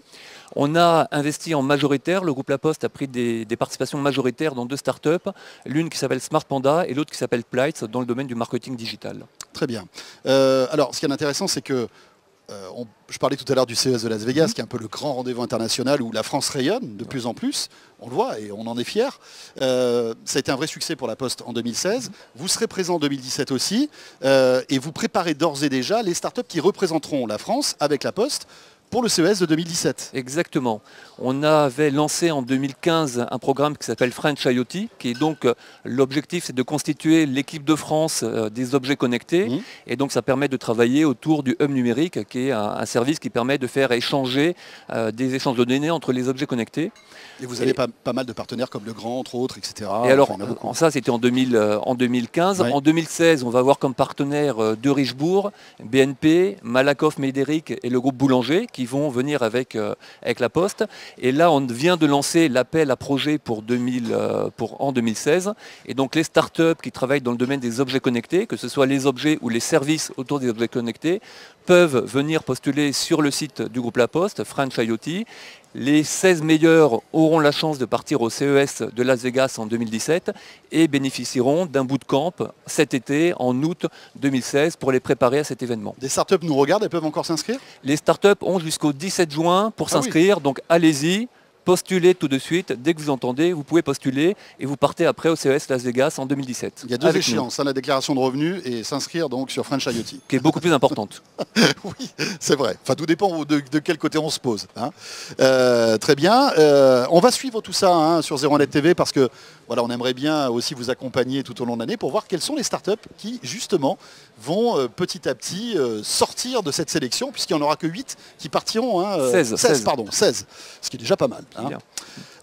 On a investi en majoritaire, le groupe La Poste a pris des, des participations majoritaires dans deux startups, l'une qui s'appelle Smart Panda et l'autre qui s'appelle Plight dans le domaine du marketing digital. Très bien. Euh, alors, ce qui est intéressant, c'est que euh, on- je parlais tout à l'heure du CES de Las Vegas, qui est un peu le grand rendez-vous international où la France rayonne de plus en plus. On le voit et on en est fier. Euh, ça a été un vrai succès pour la Poste en 2016. Vous serez présent en 2017 aussi, euh, et vous préparez d'ores et déjà les startups qui représenteront la France avec la Poste pour le CES de 2017. Exactement. On avait lancé en 2015 un programme qui s'appelle French IoT, qui est donc euh, l'objectif, c'est de constituer l'équipe de France euh, des objets connectés. Mhm. Et donc ça permet de travailler autour du hub numérique, qui est un, un service qui permet de faire échanger euh, des échanges de données entre les objets connectés. Et vous avez Et- pas, pas mal de partenaires comme Le Grand, entre autres, etc. Et alors, Enfin, en ça c'était en, 2000, euh, en 2015. Ouais. En 2016, on va avoir comme partenaire euh, de Richebourg, BNP, Malakoff Médéric et le groupe Boulanger qui vont venir avec, euh, avec la Poste. Et là, on vient de lancer l'appel à projet pour, 2000, euh, pour en 2016. Et donc les startups qui travaillent dans le domaine des objets connectés, que ce soit les objets ou les services autour des objets connectés, peuvent venir postuler sur le site du groupe La Poste, French IoT. Les 16 meilleurs auront la chance de partir au CES de Las Vegas en 2017 et bénéficieront d'un bootcamp cet été, en août 2016, pour les préparer à cet événement. Des startups nous regardent, elles peuvent encore s'inscrire? Les startups ont jusqu'au 17 juin pour Ah oui. s'inscrire, donc allez-y, postulez tout de suite. Dès que vous entendez, vous pouvez postuler et vous partez après au CES Las Vegas en 2017. Il y a deux échéances, hein, la déclaration de revenus et s'inscrire donc sur French IoT. qui est beaucoup plus importante. Oui, c'est vrai. Enfin, tout dépend de, de quel côté on se pose. hein. Euh, très bien. Euh, on va suivre tout ça hein, sur 01net TV parce que voilà, on aimerait bien aussi vous accompagner tout au long de l'année pour voir quelles sont les startups qui justement vont euh, petit à petit sortir de cette sélection puisqu'il n'y en aura que 8 qui partiront. hein, euh, 16, 16. pardon, 16. Ce qui est déjà pas mal. Hein.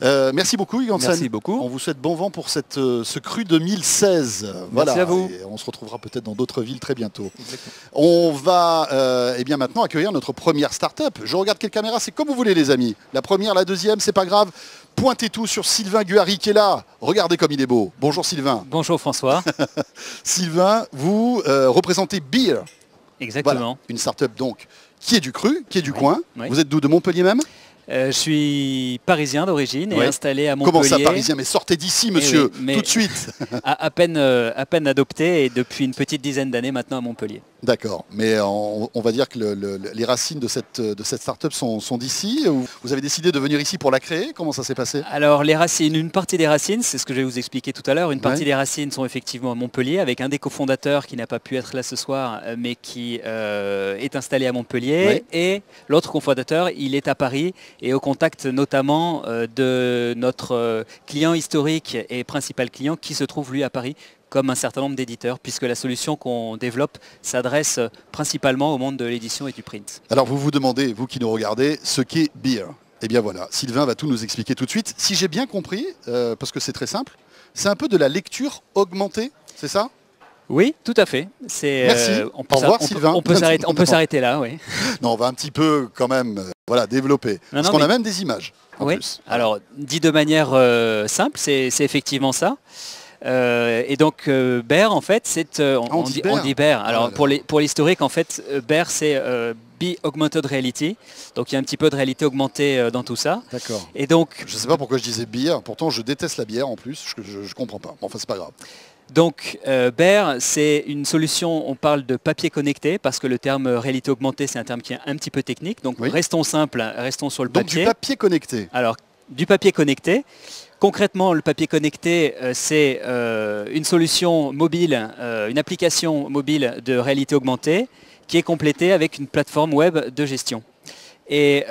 Euh, merci beaucoup, Hugo Hansen. Merci beaucoup. On vous souhaite bon vent pour cette, euh, ce cru 2016. Voilà. à vous. Et on se retrouvera peut-être dans d'autres villes très bientôt. Exactement. On va euh, eh bien maintenant accueillir notre première start-up. Je regarde quelle caméra, c'est comme vous voulez les amis. La première, la deuxième, c'est pas grave. Pointez tout sur Sylvain Guari qui est là. Regardez comme il est beau. Bonjour Sylvain. Bonjour François. Sylvain, vous euh, représentez Beer. Voilà, Exactement. une start-up donc qui est du cru, qui est du Oui, coin. oui. Vous êtes d'où? De Montpellier même? Euh, je suis parisien d'origine et Ouais. installé à Montpellier. Comment ça parisien Mais sortez d'ici Eh monsieur, oui, mais- tout de suite. à, à peine, euh, à peine adopté et depuis une petite dizaine d'années maintenant à Montpellier. D'accord, mais on, on va dire que le- le- les racines de cette, de cette start-up sont, sont d'ici. ou Vous avez décidé de venir ici pour la créer? Comment ça s'est passé? Alors les racines, une partie des racines, c'est ce que je vais vous expliquer tout à l'heure, une partie Ouais. des racines sont effectivement à Montpellier avec un des cofondateurs qui n'a pas pu être là ce soir euh, mais qui euh, est installé à Montpellier Ouais. et l'autre cofondateur il est à Paris et au contact notamment euh, de notre euh, client historique et principal client qui se trouve lui à Paris comme un certain nombre d'éditeurs puisque la solution qu'on développe s'adresse principalement au monde de l'édition et du print. Alors vous vous demandez, vous qui nous regardez, ce qu'est Beer. Eh bien voilà, Sylvain va tout nous expliquer tout de suite. Si j'ai bien compris, euh, parce que c'est très simple, c'est un peu de la lecture augmentée, c'est ça? Oui, tout à fait. C'est, Merci. on Au peut, revoir, s'ar- on peut- Sylvain. on peut s'arrêter, on peut Non. s'arrêter là, oui. Non, on va un petit peu quand même euh, voilà, développer. Non, parce non, qu'on a même des images. En Oui. plus. Alors, dit de manière euh, simple, c'est c'est effectivement ça. Euh, et donc, euh, en fait, c'est. euh, on, Ah, on dit on. Ah Alors, là pour là. les- pour l'historique, en fait, Bear, c'est Dolby Augmented Reality. Donc il y a un petit peu de réalité augmentée dans tout ça. D'accord. Et donc, Je sais pas pourquoi je disais bière, pourtant je déteste la bière en plus, je, je, je comprends pas. Bon, enfin c'est pas grave. Donc euh, Bear, c'est une solution, on parle de papier connecté, parce que le terme réalité augmentée, c'est un terme qui est un petit peu technique. Donc Oui. restons simples, restons sur le Donc papier. du papier connecté. Alors, du papier connecté. Concrètement, le papier connecté, euh, c'est euh, une solution mobile, euh, une application mobile de réalité augmentée qui est complétée avec une plateforme web de gestion. Et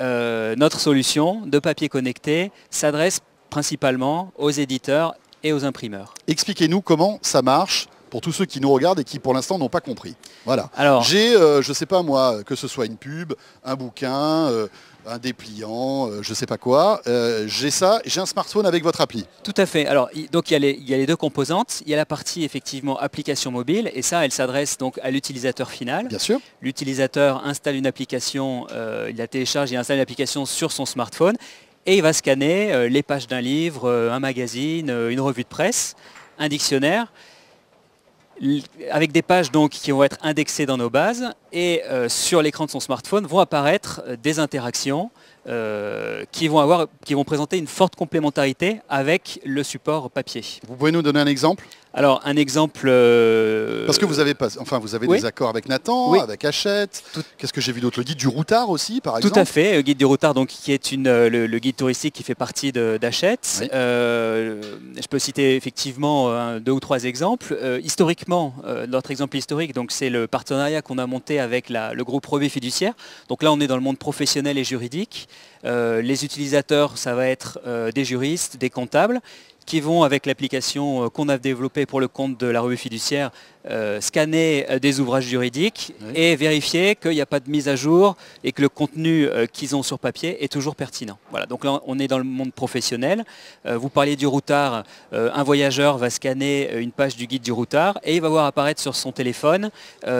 notre solution de papier connecté s'adresse principalement aux éditeurs et aux imprimeurs. Expliquez-nous comment ça marche pour tous ceux qui nous regardent et qui pour l'instant n'ont pas compris. Voilà. Alors, J'ai, euh, je sais pas moi, que ce soit une pub, un bouquin, euh, un dépliant, euh, je sais pas quoi. euh, j'ai ça, j'ai un smartphone avec votre appli. Tout à fait. Alors, donc il y, a les, il y a les deux composantes. Il y a la partie effectivement application mobile, et ça, elle s'adresse donc à l'utilisateur final. Bien sûr. L'utilisateur installe une application, euh, il la télécharge, il installe une application sur son smartphone et il va scanner euh, les pages d'un livre, euh, un magazine, euh, une revue de presse, un dictionnaire, avec des pages donc qui vont être indexées dans nos bases et sur l'écran de son smartphone vont apparaître des interactions qui, vont qui vont présenter une forte complémentarité avec le support papier. Vous pouvez nous donner un exemple? Alors un exemple... euh, Parce que vous avez pas, enfin vous avez oui. des accords avec Nathan, Oui. avec Hachette. Tout- Qu'est-ce que j'ai vu d'autre? Le guide du routard aussi, par Tout exemple. à fait, euh, guide du routard, donc qui est une, euh, le, le guide touristique qui fait partie d'Hachette. Oui. Euh, je peux citer effectivement deux ou trois exemples. Euh, historiquement, notre exemple historique, donc c'est le partenariat qu'on a monté avec la- le groupe Revue Fiduciaire. Donc là, on est dans le monde professionnel et juridique. Les utilisateurs, ça va être des juristes, des comptables qui vont, avec l'application euh, qu'on a développée pour le compte de la revue fiduciaire, euh, scanner euh, des ouvrages juridiques Oui. et vérifier qu'il n'y a pas de mise à jour et que le contenu qu'ils ont sur papier est toujours pertinent. Voilà, donc là on est dans le monde professionnel. Euh, vous parliez du routard, euh, un voyageur va scanner une page du guide du routard et il va voir apparaître sur son téléphone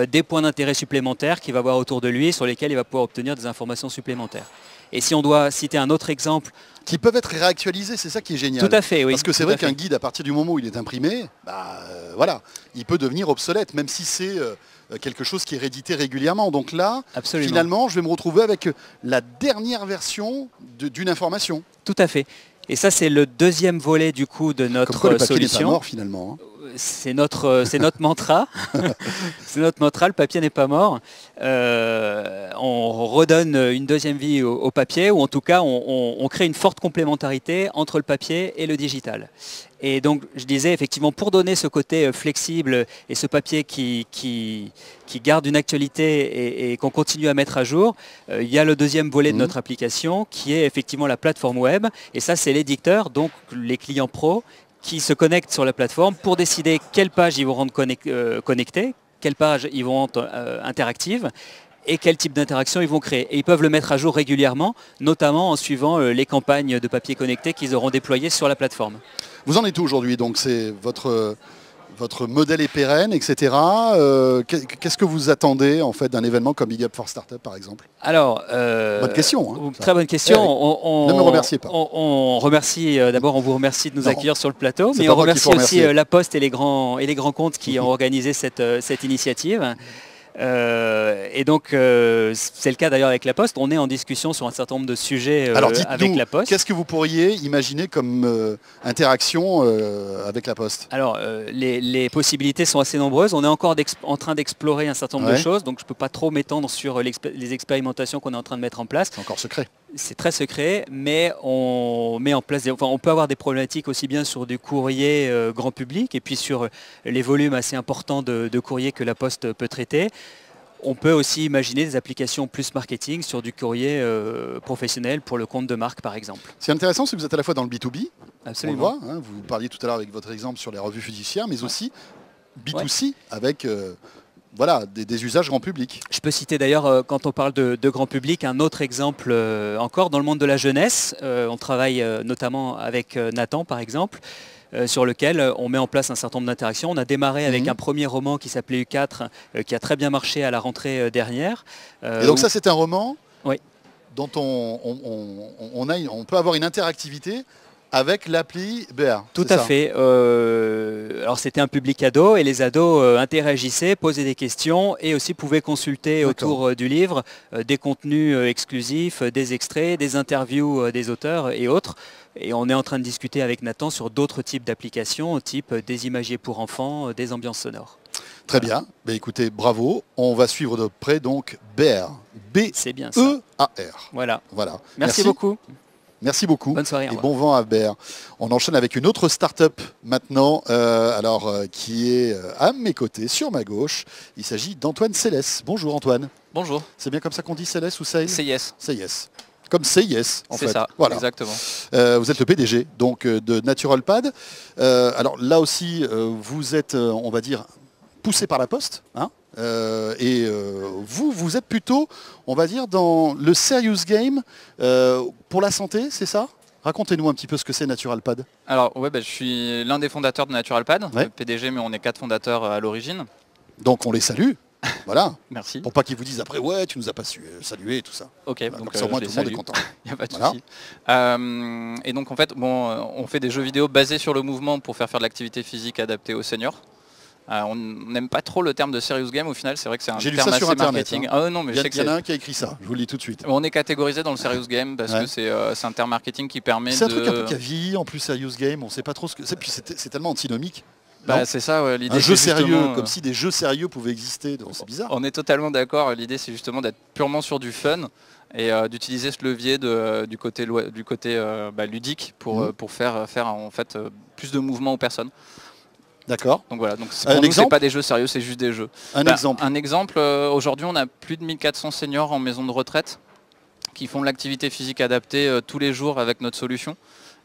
des points d'intérêt supplémentaires qu'il va voir autour de lui sur lesquels il va pouvoir obtenir des informations supplémentaires. Et si on doit citer un autre exemple, Qui peuvent être réactualisés, c'est ça qui est génial. tout à fait, oui. Parce que c'est vrai qu'un guide, à partir du moment où il est imprimé, bah, euh, voilà, il peut devenir obsolète, même si c'est euh, quelque chose qui est réédité régulièrement. Donc là, Absolument. finalement, je vais me retrouver avec la dernière version de- d'une information. Tout à fait. Et ça, c'est le deuxième volet du coup de Comme notre quoi le papier n'est pas solution. mort finalement. hein. C'est notre, euh, c'est notre mantra. c'est notre mantra, le papier n'est pas mort. Euh, on redonne une deuxième vie au, au papier, ou en tout cas, on, on- on crée une forte complémentarité entre le papier et le digital. Et donc, je disais, effectivement, pour donner ce côté euh, flexible et ce papier qui, qui, qui garde une actualité et, et qu'on continue à mettre à jour, euh, il y a le deuxième volet de notre application qui est effectivement la plateforme web. Et ça, c'est l'éditeur, donc les clients pros, qui se connectent sur la plateforme pour décider quelle page ils vont rendre euh, connectée, quelle page ils vont rendre euh, interactive et quel type d'interaction ils vont créer. Et ils peuvent le mettre à jour régulièrement, notamment en suivant euh, les campagnes de papier connecté qu'ils auront déployées sur la plateforme. Vous en êtes où aujourd'hui? Donc c'est votre, votre modèle est pérenne, etc. Euh, qu'est- Qu'est-ce que vous attendez en fait d'un événement comme Big Up for Startup par exemple? Alors, euh, Bonne question, hein, très bonne question. Eh. On, on- Ne me remerciez pas. On, on remercie euh, d'abord, on vous remercie de nous Non. accueillir sur le plateau, mais on remercie aussi la Poste et les grands et les grands comptes qui ont organisé cette, cette initiative. Euh, et donc, euh, c'est le cas d'ailleurs avec la Poste. On est en discussion sur un certain nombre de sujets euh, Alors avec la Poste. qu'est-ce que vous pourriez imaginer comme interaction avec la Poste? Alors, les, les possibilités sont assez nombreuses. On est encore en train d'explorer un certain nombre de choses, donc je ne peux pas trop m'étendre sur les expérimentations qu'on est en train de mettre en place. C'est encore secret. C'est très secret, mais on met en place, des- enfin, on peut avoir des problématiques aussi bien sur du courrier euh, grand public et puis sur les volumes assez importants de, de courrier que la Poste peut traiter. On peut aussi imaginer des applications plus marketing sur du courrier euh, professionnel pour le compte de marque par exemple. C'est intéressant, c'est que vous êtes à la fois dans le B2B, on le Absolument. voit, hein, vous parliez tout à l'heure avec votre exemple sur les revues judiciaires, mais aussi B2C avec euh, voilà, des, des usages grand public. Je peux citer d'ailleurs, euh, quand on parle de, de grand public, un autre exemple euh, encore dans le monde de la jeunesse. Euh, on travaille notamment avec Nathan, par exemple, sur lequel on met en place un certain nombre d'interactions. On a démarré avec Mhm. un premier roman qui s'appelait U4, euh, qui a très bien marché à la rentrée dernière. Et donc où- ça c'est un roman Oui. dont on, on- on- on a, on peut avoir une interactivité avec l'appli BR. Tout à ça fait. Euh, alors c'était un public ado et les ados euh, interagissaient, posaient des questions et aussi pouvaient consulter autour euh, du livre des contenus exclusifs, des extraits, des interviews des auteurs et autres. Et on est en train de discuter avec Nathan sur d'autres types d'applications, type des imagiers pour enfants, des ambiances sonores. Très bien. Ben, écoutez, bravo. On va suivre de près donc BR. B-E-A-R. Voilà. Voilà. Merci, beaucoup. Merci beaucoup. Bonne soirée. au Et bon vent à. On enchaîne avec une autre start-up maintenant, euh, alors euh, qui est euh, à mes côtés, sur ma gauche. Il s'agit d'Antoine Célès. Bonjour Antoine. Bonjour, C'est bien comme ça qu'on dit Célès ou Sale c'est Yes. C'est yes. Comme c'est yes, en C'est fait. ça, Voilà. exactement. Euh, vous êtes le PDG donc de Natural Pad. Euh, alors là aussi, euh, vous êtes, on va dire, poussé par la poste. hein? Euh, et euh, vous, vous êtes plutôt, on va dire, dans le serious game euh, pour la santé, c'est ça? Racontez-nous un petit peu ce que c'est Natural Pad. Alors ouais, bah, je suis l'un des fondateurs de NaturalPad, Ouais. PDG, mais on est quatre fondateurs à l'origine. Donc on les salue. voilà. Merci. Pour pas qu'ils vous disent après, ouais, tu nous as pas su saluer et tout ça. Ok, Voilà, donc ça, au moins, tout le monde est content. Il n'y a pas de Voilà. souci. Euh, et donc en fait, bon, on fait des jeux vidéo basés sur le mouvement pour faire faire de l'activité physique adaptée aux seniors. Euh, on n'aime pas trop le terme de serious game au final, c'est vrai que c'est un J'ai lu terme assez Internet, marketing. hein. Ah ouais, non, mais Il y, en a un qui a écrit ça, je vous le lis tout de suite. on est catégorisé dans le serious game parce Ouais. que c'est euh, c'est un terme marketing qui permet C'est un truc un peu vieilli en plus serious game, on sait pas trop ce que c'est, puis c'est tellement antinomique. Bah, c'est ça, ouais, l'idée. un jeu sérieux, euh, comme si des jeux sérieux pouvaient exister, c'est bizarre. On est totalement d'accord. L'idée, c'est justement d'être purement sur du fun et euh, d'utiliser ce levier de- du côté, loi- du côté bah, ludique pour, euh, pour faire, faire en fait plus de mouvement aux personnes. D'accord. Donc voilà. Donc Un pour nous, exemple pas des jeux sérieux, c'est juste des jeux. Un Bah, exemple. Un exemple. euh, Aujourd'hui, on a plus de 1400 seniors en maison de retraite qui font de l'activité physique adaptée euh, tous les jours avec notre solution.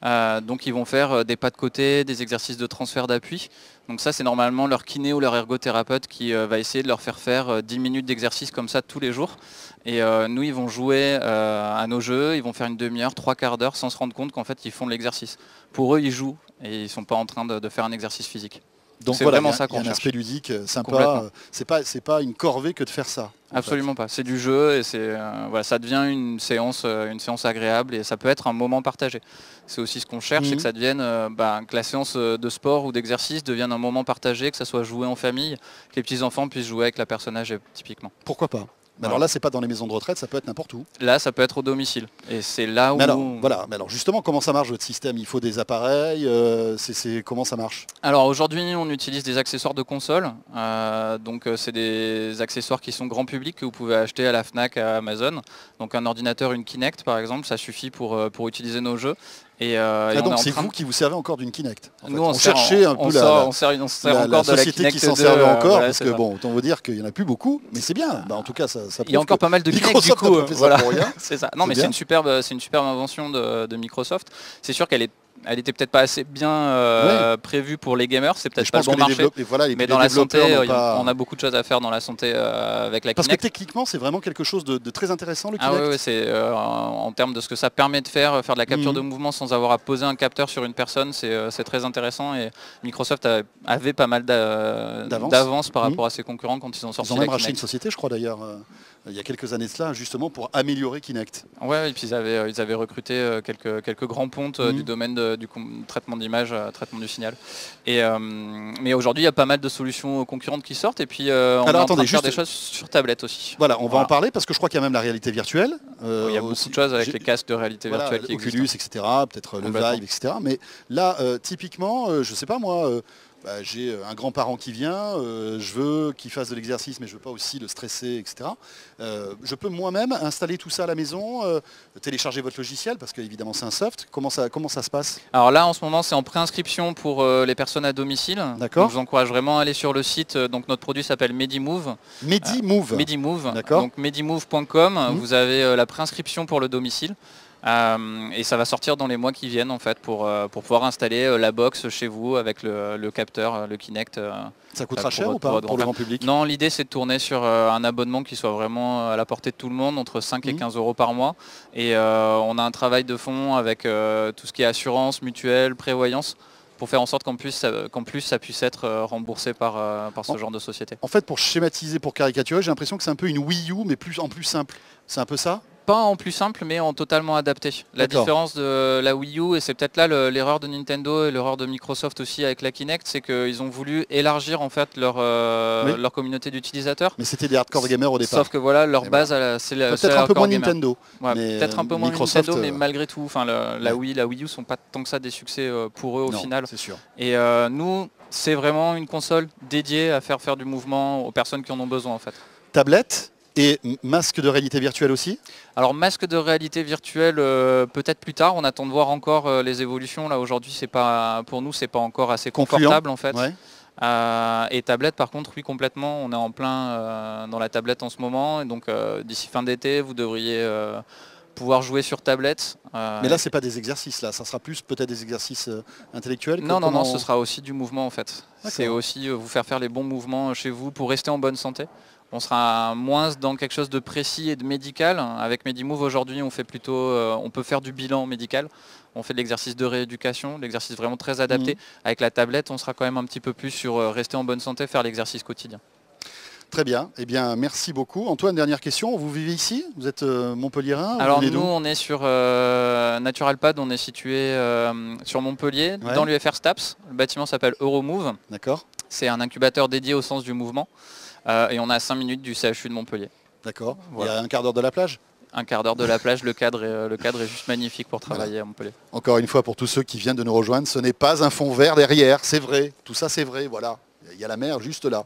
Euh, donc ils vont faire euh, des pas de côté, des exercices de transfert d'appui. Donc ça c'est normalement leur kiné ou leur ergothérapeute qui euh, va essayer de leur faire faire euh, 10 minutes d'exercice comme ça tous les jours. Et nous ils vont jouer à nos jeux, ils vont faire une demi-heure, trois quarts d'heure sans se rendre compte qu'en fait ils font l'exercice. Pour eux ils jouent et ils sont pas en train de faire un exercice physique. Donc c'est voilà, vraiment ça qu'on un cherche. aspect ludique euh, sympa. Euh, C'est pas, c'est pas une corvée que de faire ça. en Absolument pas. C'est du jeu et c'est euh, voilà, ça devient une séance, une séance agréable et ça peut être un moment partagé. C'est aussi ce qu'on cherche, c'est Mhm. que ça devienne euh, bah, que la séance de sport ou d'exercice devienne un moment partagé, que ça soit joué en famille, que les petits enfants puissent jouer avec la personne âgée typiquement. Pourquoi pas? Mais Alors là, c'est pas dans les maisons de retraite, ça peut être n'importe où. Là, ça peut être au domicile et c'est là où Mais alors, voilà. Mais alors justement, comment ça marche votre système? Il faut des appareils. euh, c'est, comment ça marche? Alors aujourd'hui, on utilise des accessoires de console. Euh, donc euh, c'est des accessoires qui sont grand public que vous pouvez acheter à la Fnac, à Amazon. Donc un ordinateur, une Kinect par exemple, ça suffit pour, pour utiliser nos jeux. Et, euh, Ah, donc c'est train de- vous qui vous servez encore d'une Kinect. en fait. Nous, on, cherchait un peu la, sort- la- on sert, on se sert la- encore la de la société Kinect qui s'en 2, servait encore, voilà, parce que ça. bon, autant vous dire qu'il y en a plus beaucoup, mais c'est bien. Bah, en tout cas, ça, ça Il y a encore pas mal de Kinect du Microsoft n'a coup. euh, voilà. C'est ça. Non, mais c'est une superbe, c'est une superbe invention de, de Microsoft. C'est sûr qu'elle est, elle était peut-être pas assez bien euh, prévue pour les gamers. C'est peut-être pas le bon marché. voilà, les, Mais dans la santé, pas- on a beaucoup de choses à faire dans la santé euh, avec la Parce que Kinect. techniquement, c'est vraiment quelque chose de, de très intéressant le Ah Kinect. ouais, ouais, c'est euh, en termes de ce que ça permet de faire, faire de la capture Mhm. de mouvement sans avoir à poser un capteur sur une personne, c'est très intéressant et Microsoft a- avait pas mal d'a- D'avance. par Mhm. rapport à ses concurrents quand ils ont sorti Ils ont la même racheté une Kinect. société, je crois d'ailleurs, il y a quelques années de cela, justement pour améliorer Kinect. Ouais, et puis ils avaient, euh, ils avaient recruté euh, quelques, quelques grands pontes euh, du domaine de- du traitement d'image, traitement du signal. Et, euh, mais aujourd'hui, il y a pas mal de solutions concurrentes qui sortent et puis euh, on Alors, est en train attendez, de faire juste- des choses sur tablette aussi. Voilà, on va Voilà. en parler parce que je crois qu'il y a même la réalité virtuelle. euh, il y a beaucoup aussi. de choses avec les casques de réalité Voilà, virtuelle qui Oculus, existent. etc. Peut-être le. Vive, etc. Mais là, typiquement, je sais pas moi, bah, j'ai un grand-parent qui vient, euh, je veux qu'il fasse de l'exercice, mais je veux pas aussi le stresser, etc. Euh, je peux moi-même installer tout ça à la maison, euh, télécharger votre logiciel, parce qu'évidemment c'est un soft. Comment ça, comment ça se passe? Alors là, en ce moment, c'est en préinscription pour euh, les personnes à domicile. D'accord. Je vous encourage vraiment à aller sur le site. Euh, Donc notre produit s'appelle Medimove. MediMove. Medimove. D'accord. Donc medimove.com. Mhm. Vous avez euh, la préinscription pour le domicile. Euh, et ça va sortir dans les mois qui viennent en fait pour, euh, pour pouvoir installer euh, la box chez vous avec le, le capteur, le Kinect. ça coûtera pour cher votre- ou pas pour le grand public Non, l'idée c'est de tourner sur un abonnement qui soit vraiment à la portée de tout le monde, entre 5 et Mhm. 15 euros par mois. Et euh, on a un travail de fond avec euh, tout ce qui est assurance, mutuelle, prévoyance, pour faire en sorte qu'en plus, plus ça puisse être remboursé par, par ce En- genre de société. En fait, pour schématiser, pour caricaturer, j'ai l'impression que c'est un peu une Wii U, mais plus, en plus simple. C'est un peu ça? Pas en plus simple, mais en totalement adapté. La différence de la Wii U, et c'est peut-être là le- l'erreur de Nintendo et l'erreur de Microsoft aussi avec la Kinect, c'est qu'ils ont voulu élargir en fait leur, euh, Oui. leur communauté d'utilisateurs. Mais c'était des hardcore gamers au départ. Sauf que voilà, leur Eh ben, base, la- c'est la- Peut-être un peu moins gamer. Nintendo. Ouais, mais, peut-être un peu moins Microsoft, Nintendo, mais euh, malgré tout, enfin, la. Wii, la Wii U sont pas tant que ça des succès euh, pour eux au non, final. C'est sûr. Et euh, nous, c'est vraiment une console dédiée à faire faire du mouvement aux personnes qui en ont besoin en fait. Tablette et masque de réalité virtuelle aussi? Alors masque de réalité virtuelle euh, peut-être plus tard, on attend de voir encore euh, les évolutions. Là aujourd'hui c'est pas pour nous c'est pas encore assez confortable en fait. Ouais. Euh, et tablette par contre oui complètement, on est en plein dans la tablette en ce moment et donc d'ici fin d'été vous devriez pouvoir jouer sur tablette. Euh, Mais là, c'est pas des exercices, là. Ça sera plus peut-être des exercices euh, intellectuels. non, non, non, ce sera aussi du mouvement en fait. C'est aussi euh, vous faire faire les bons mouvements chez vous pour rester en bonne santé. On sera moins dans quelque chose de précis et de médical. Avec Medimove aujourd'hui, on fait plutôt, euh, on peut faire du bilan médical. On fait de l'exercice de rééducation, l'exercice vraiment très adapté. Mhm. Avec la tablette, on sera quand même un petit peu plus sur euh, rester en bonne santé, faire l'exercice quotidien. Très bien. Eh bien, merci beaucoup. Antoine, dernière question. Vous vivez ici? Vous êtes euh, Montpellierin Alors nous, on est sur euh, Naturalpad, on est situé euh, sur Montpellier, Ouais. dans l'UFR STAPS. Le bâtiment s'appelle Euromove. D'accord. C'est un incubateur dédié au sens du mouvement. Euh, et on à 5 minutes du CHU de Montpellier. D'accord. Voilà. Il y a un quart d'heure de la plage? Un quart d'heure de la plage, le cadre, est, euh, le cadre est juste magnifique pour travailler à Montpellier. Encore une fois, pour tous ceux qui viennent de nous rejoindre, ce n'est pas un fond vert derrière, c'est vrai. Tout ça, c'est vrai, voilà. Il y a la mer juste là.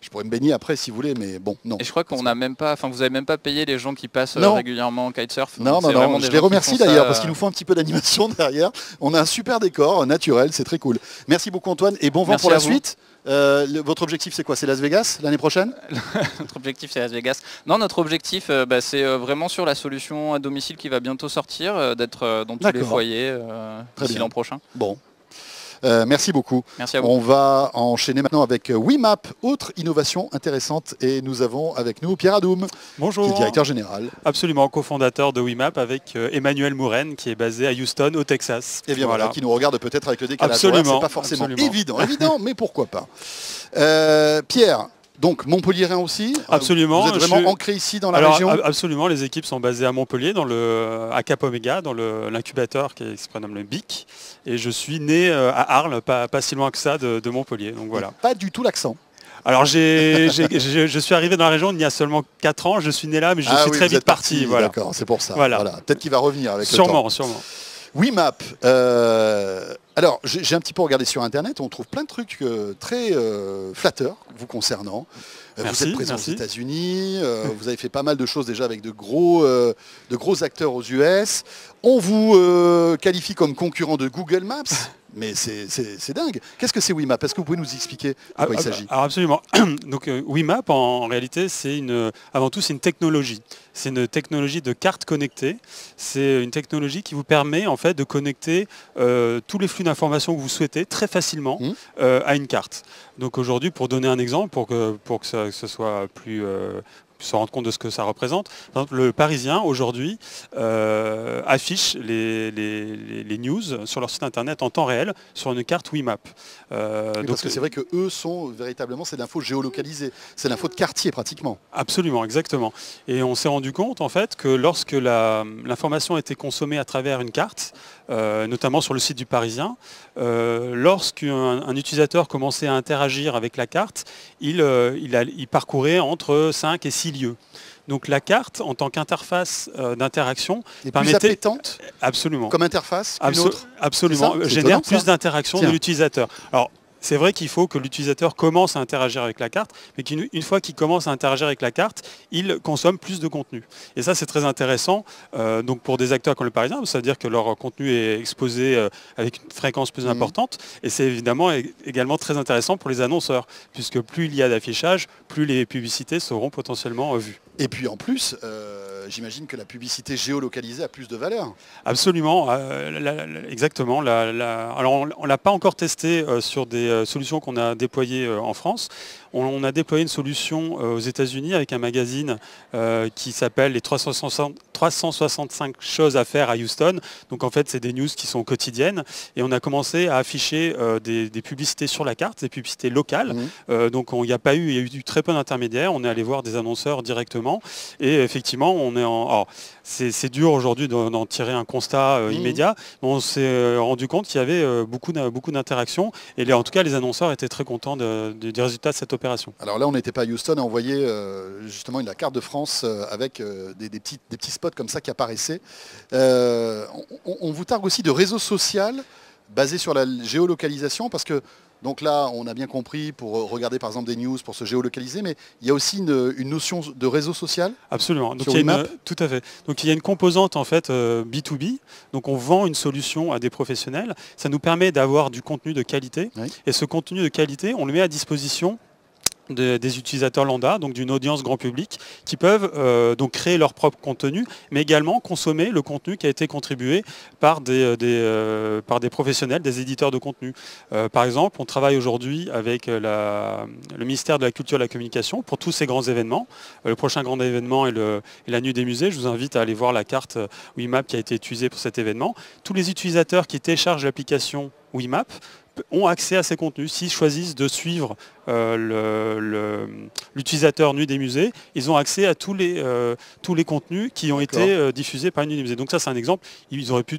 Je pourrais me baigner après si vous voulez, mais bon, non. Et je crois qu'on n'a même pas, enfin vous avez même pas payé les gens qui passent euh, Non. régulièrement en kitesurf. Non, non, non, je les remercie d'ailleurs parce qu'ils nous font un petit peu d'animation derrière. On a un super décor naturel, c'est très cool. Merci beaucoup Antoine et bon vent Merci pour la vous. suite. Euh, le- votre objectif c'est quoi? C'est Las Vegas l'année prochaine? Notre objectif c'est Las Vegas. Non, notre objectif euh, bah, c'est euh, vraiment sur la solution à domicile qui va bientôt sortir, d'être dans tous les foyers d'ici l'an prochain. Bon. Euh, merci beaucoup. Merci à vous. On va enchaîner maintenant avec euh, WeMap, autre innovation intéressante. Et nous avons avec nous Pierre Adoum, qui Bonjour, est directeur général. absolument cofondateur de WeMap avec euh, Emmanuel Mouren qui est basé à Houston au Texas. Et bien voilà, qui nous regarde peut-être avec le décalage. Absolument, C'est pas forcément absolument. évident, évident, mais pourquoi pas. Euh, Pierre, donc Montpellierin aussi. Absolument, Vous êtes vraiment ancré ici dans la Alors région absolument, les équipes sont basées à Montpellier, dans le, à Cap Omega, dans l'incubateur qui, se prénomme le BIC. Et je suis né euh, à Arles, pas, pas si loin que ça de, de Montpellier. Donc voilà. Pas du tout l'accent. Alors je, je suis arrivé dans la région il y a seulement 4 ans, je suis né là, mais je Ah suis oui, très vite parti. Voilà. D'accord, c'est pour ça. Voilà. Voilà. Peut-être qu'il va revenir avec le temps. Sûrement, sûrement. WeMap. euh, alors, j'ai un petit peu regardé sur Internet, on trouve plein de trucs euh, très euh, flatteurs vous concernant. Euh, vous êtes présent merci. aux États-Unis, vous avez fait pas mal de choses déjà avec de gros, de gros acteurs aux US. On vous qualifie comme concurrent de Google Maps, mais c'est dingue. Qu'est-ce que c'est WeMap Est-ce que vous pouvez nous expliquer de quoi il Ah, s'agit? Alors absolument. Donc euh, WeMap en, en réalité c'est une avant tout c'est une technologie. C'est une technologie de carte connectée. C'est une technologie qui vous permet en fait de connecter euh, tous les flux d'informations que vous souhaitez très facilement Mhm. euh, à une carte. Donc aujourd'hui pour donner un exemple pour que pour que ça, que ce soit plus euh, se rendre compte de ce que ça représente. Par exemple, le Parisien aujourd'hui euh, affiche les, les- les- les news sur leur site internet en temps réel sur une carte WeMap. Euh, Oui, donc, Parce que c'est vrai que eux sont véritablement, c'est de l'info géolocalisée, c'est l'info de quartier pratiquement. Absolument, exactement. Et on s'est rendu compte en fait que lorsque l'information a été consommée à travers une carte, euh, notamment sur le site du Parisien, euh, lorsqu'un un utilisateur commençait à interagir avec la carte, il, euh, il a- il parcourait entre 5 et 6 lieux. Donc la carte, en tant qu'interface d'interaction, Et plus appétante absolument. comme interface qu'une Abso- autre? Absolument, génère plus ça. d'interaction de l'utilisateur. Alors, c'est vrai qu'il faut que l'utilisateur commence à interagir avec la carte, mais qu'une une fois qu'il commence à interagir avec la carte, il consomme plus de contenu. Et ça, c'est très intéressant. euh, donc pour des acteurs comme le Parisien, ça veut dire que leur contenu est exposé euh, avec une fréquence plus Mhm. importante. Et c'est évidemment également très intéressant pour les annonceurs, puisque plus il y a d'affichage, plus les publicités seront potentiellement euh, vues. Et puis en plus, euh, j'imagine que la publicité géolocalisée a plus de valeur. Absolument, euh, la- la- la- exactement. la- alors on ne l'a pas encore testé euh, sur des euh, solutions qu'on a déployées euh, en France. On, on a déployé une solution euh, aux États-Unis avec un magazine euh, qui s'appelle les 360 365 choses à faire à Houston. Donc en fait, c'est des news qui sont quotidiennes et on a commencé à afficher euh, des, des publicités sur la carte, des publicités locales. Euh, donc on- il n'y a pas eu, il y a eu très peu d'intermédiaires. On est allé voir des annonceurs directement et effectivement, on on est en. alors, c'est dur aujourd'hui d'en tirer un constat euh, Mhm. immédiat. mais On s'est euh, rendu compte qu'il y avait euh, beaucoup, d'in- beaucoup d'interactions et les- en tout cas les annonceurs étaient très contents de- de- du résultat de cette opération. Alors là, on n'était pas à Houston on voyait euh, justement la carte de France euh, avec euh, des, des petits, des petits spots comme ça qui apparaissaient. Euh, on, on vous targue aussi de réseau social basé sur la géolocalisation parce que donc là, on a bien compris pour regarder par exemple des news, pour se géolocaliser, mais il y a aussi une, une notion de réseau social. Absolument. Donc, Sur il y a une, tout à fait. Donc il y a une composante en fait euh, B2B. Donc on vend une solution à des professionnels. Ça nous permet d'avoir du contenu de qualité. Oui. Et ce contenu de qualité, on le met à disposition de- des utilisateurs lambda, donc d'une audience grand public, qui peuvent euh, donc créer leur propre contenu, mais également consommer le contenu qui a été contribué par des, euh, euh, professionnels, des éditeurs de contenu. Par exemple, on travaille aujourd'hui avec le ministère de la Culture et de la Communication pour tous ces grands événements. Le prochain grand événement est, la Nuit des musées. Je vous invite à aller voir la carte WeMap qui a été utilisée pour cet événement. Tous les utilisateurs qui téléchargent l'application WeMap p- ont accès à ces contenus. S'ils choisissent de suivre euh, l'utilisateur Nuit des musées, ils ont accès à tous les, euh, tous les contenus qui ont été euh, diffusés par Nuit des musées. Donc ça, c'est un exemple. Ils auraient pu,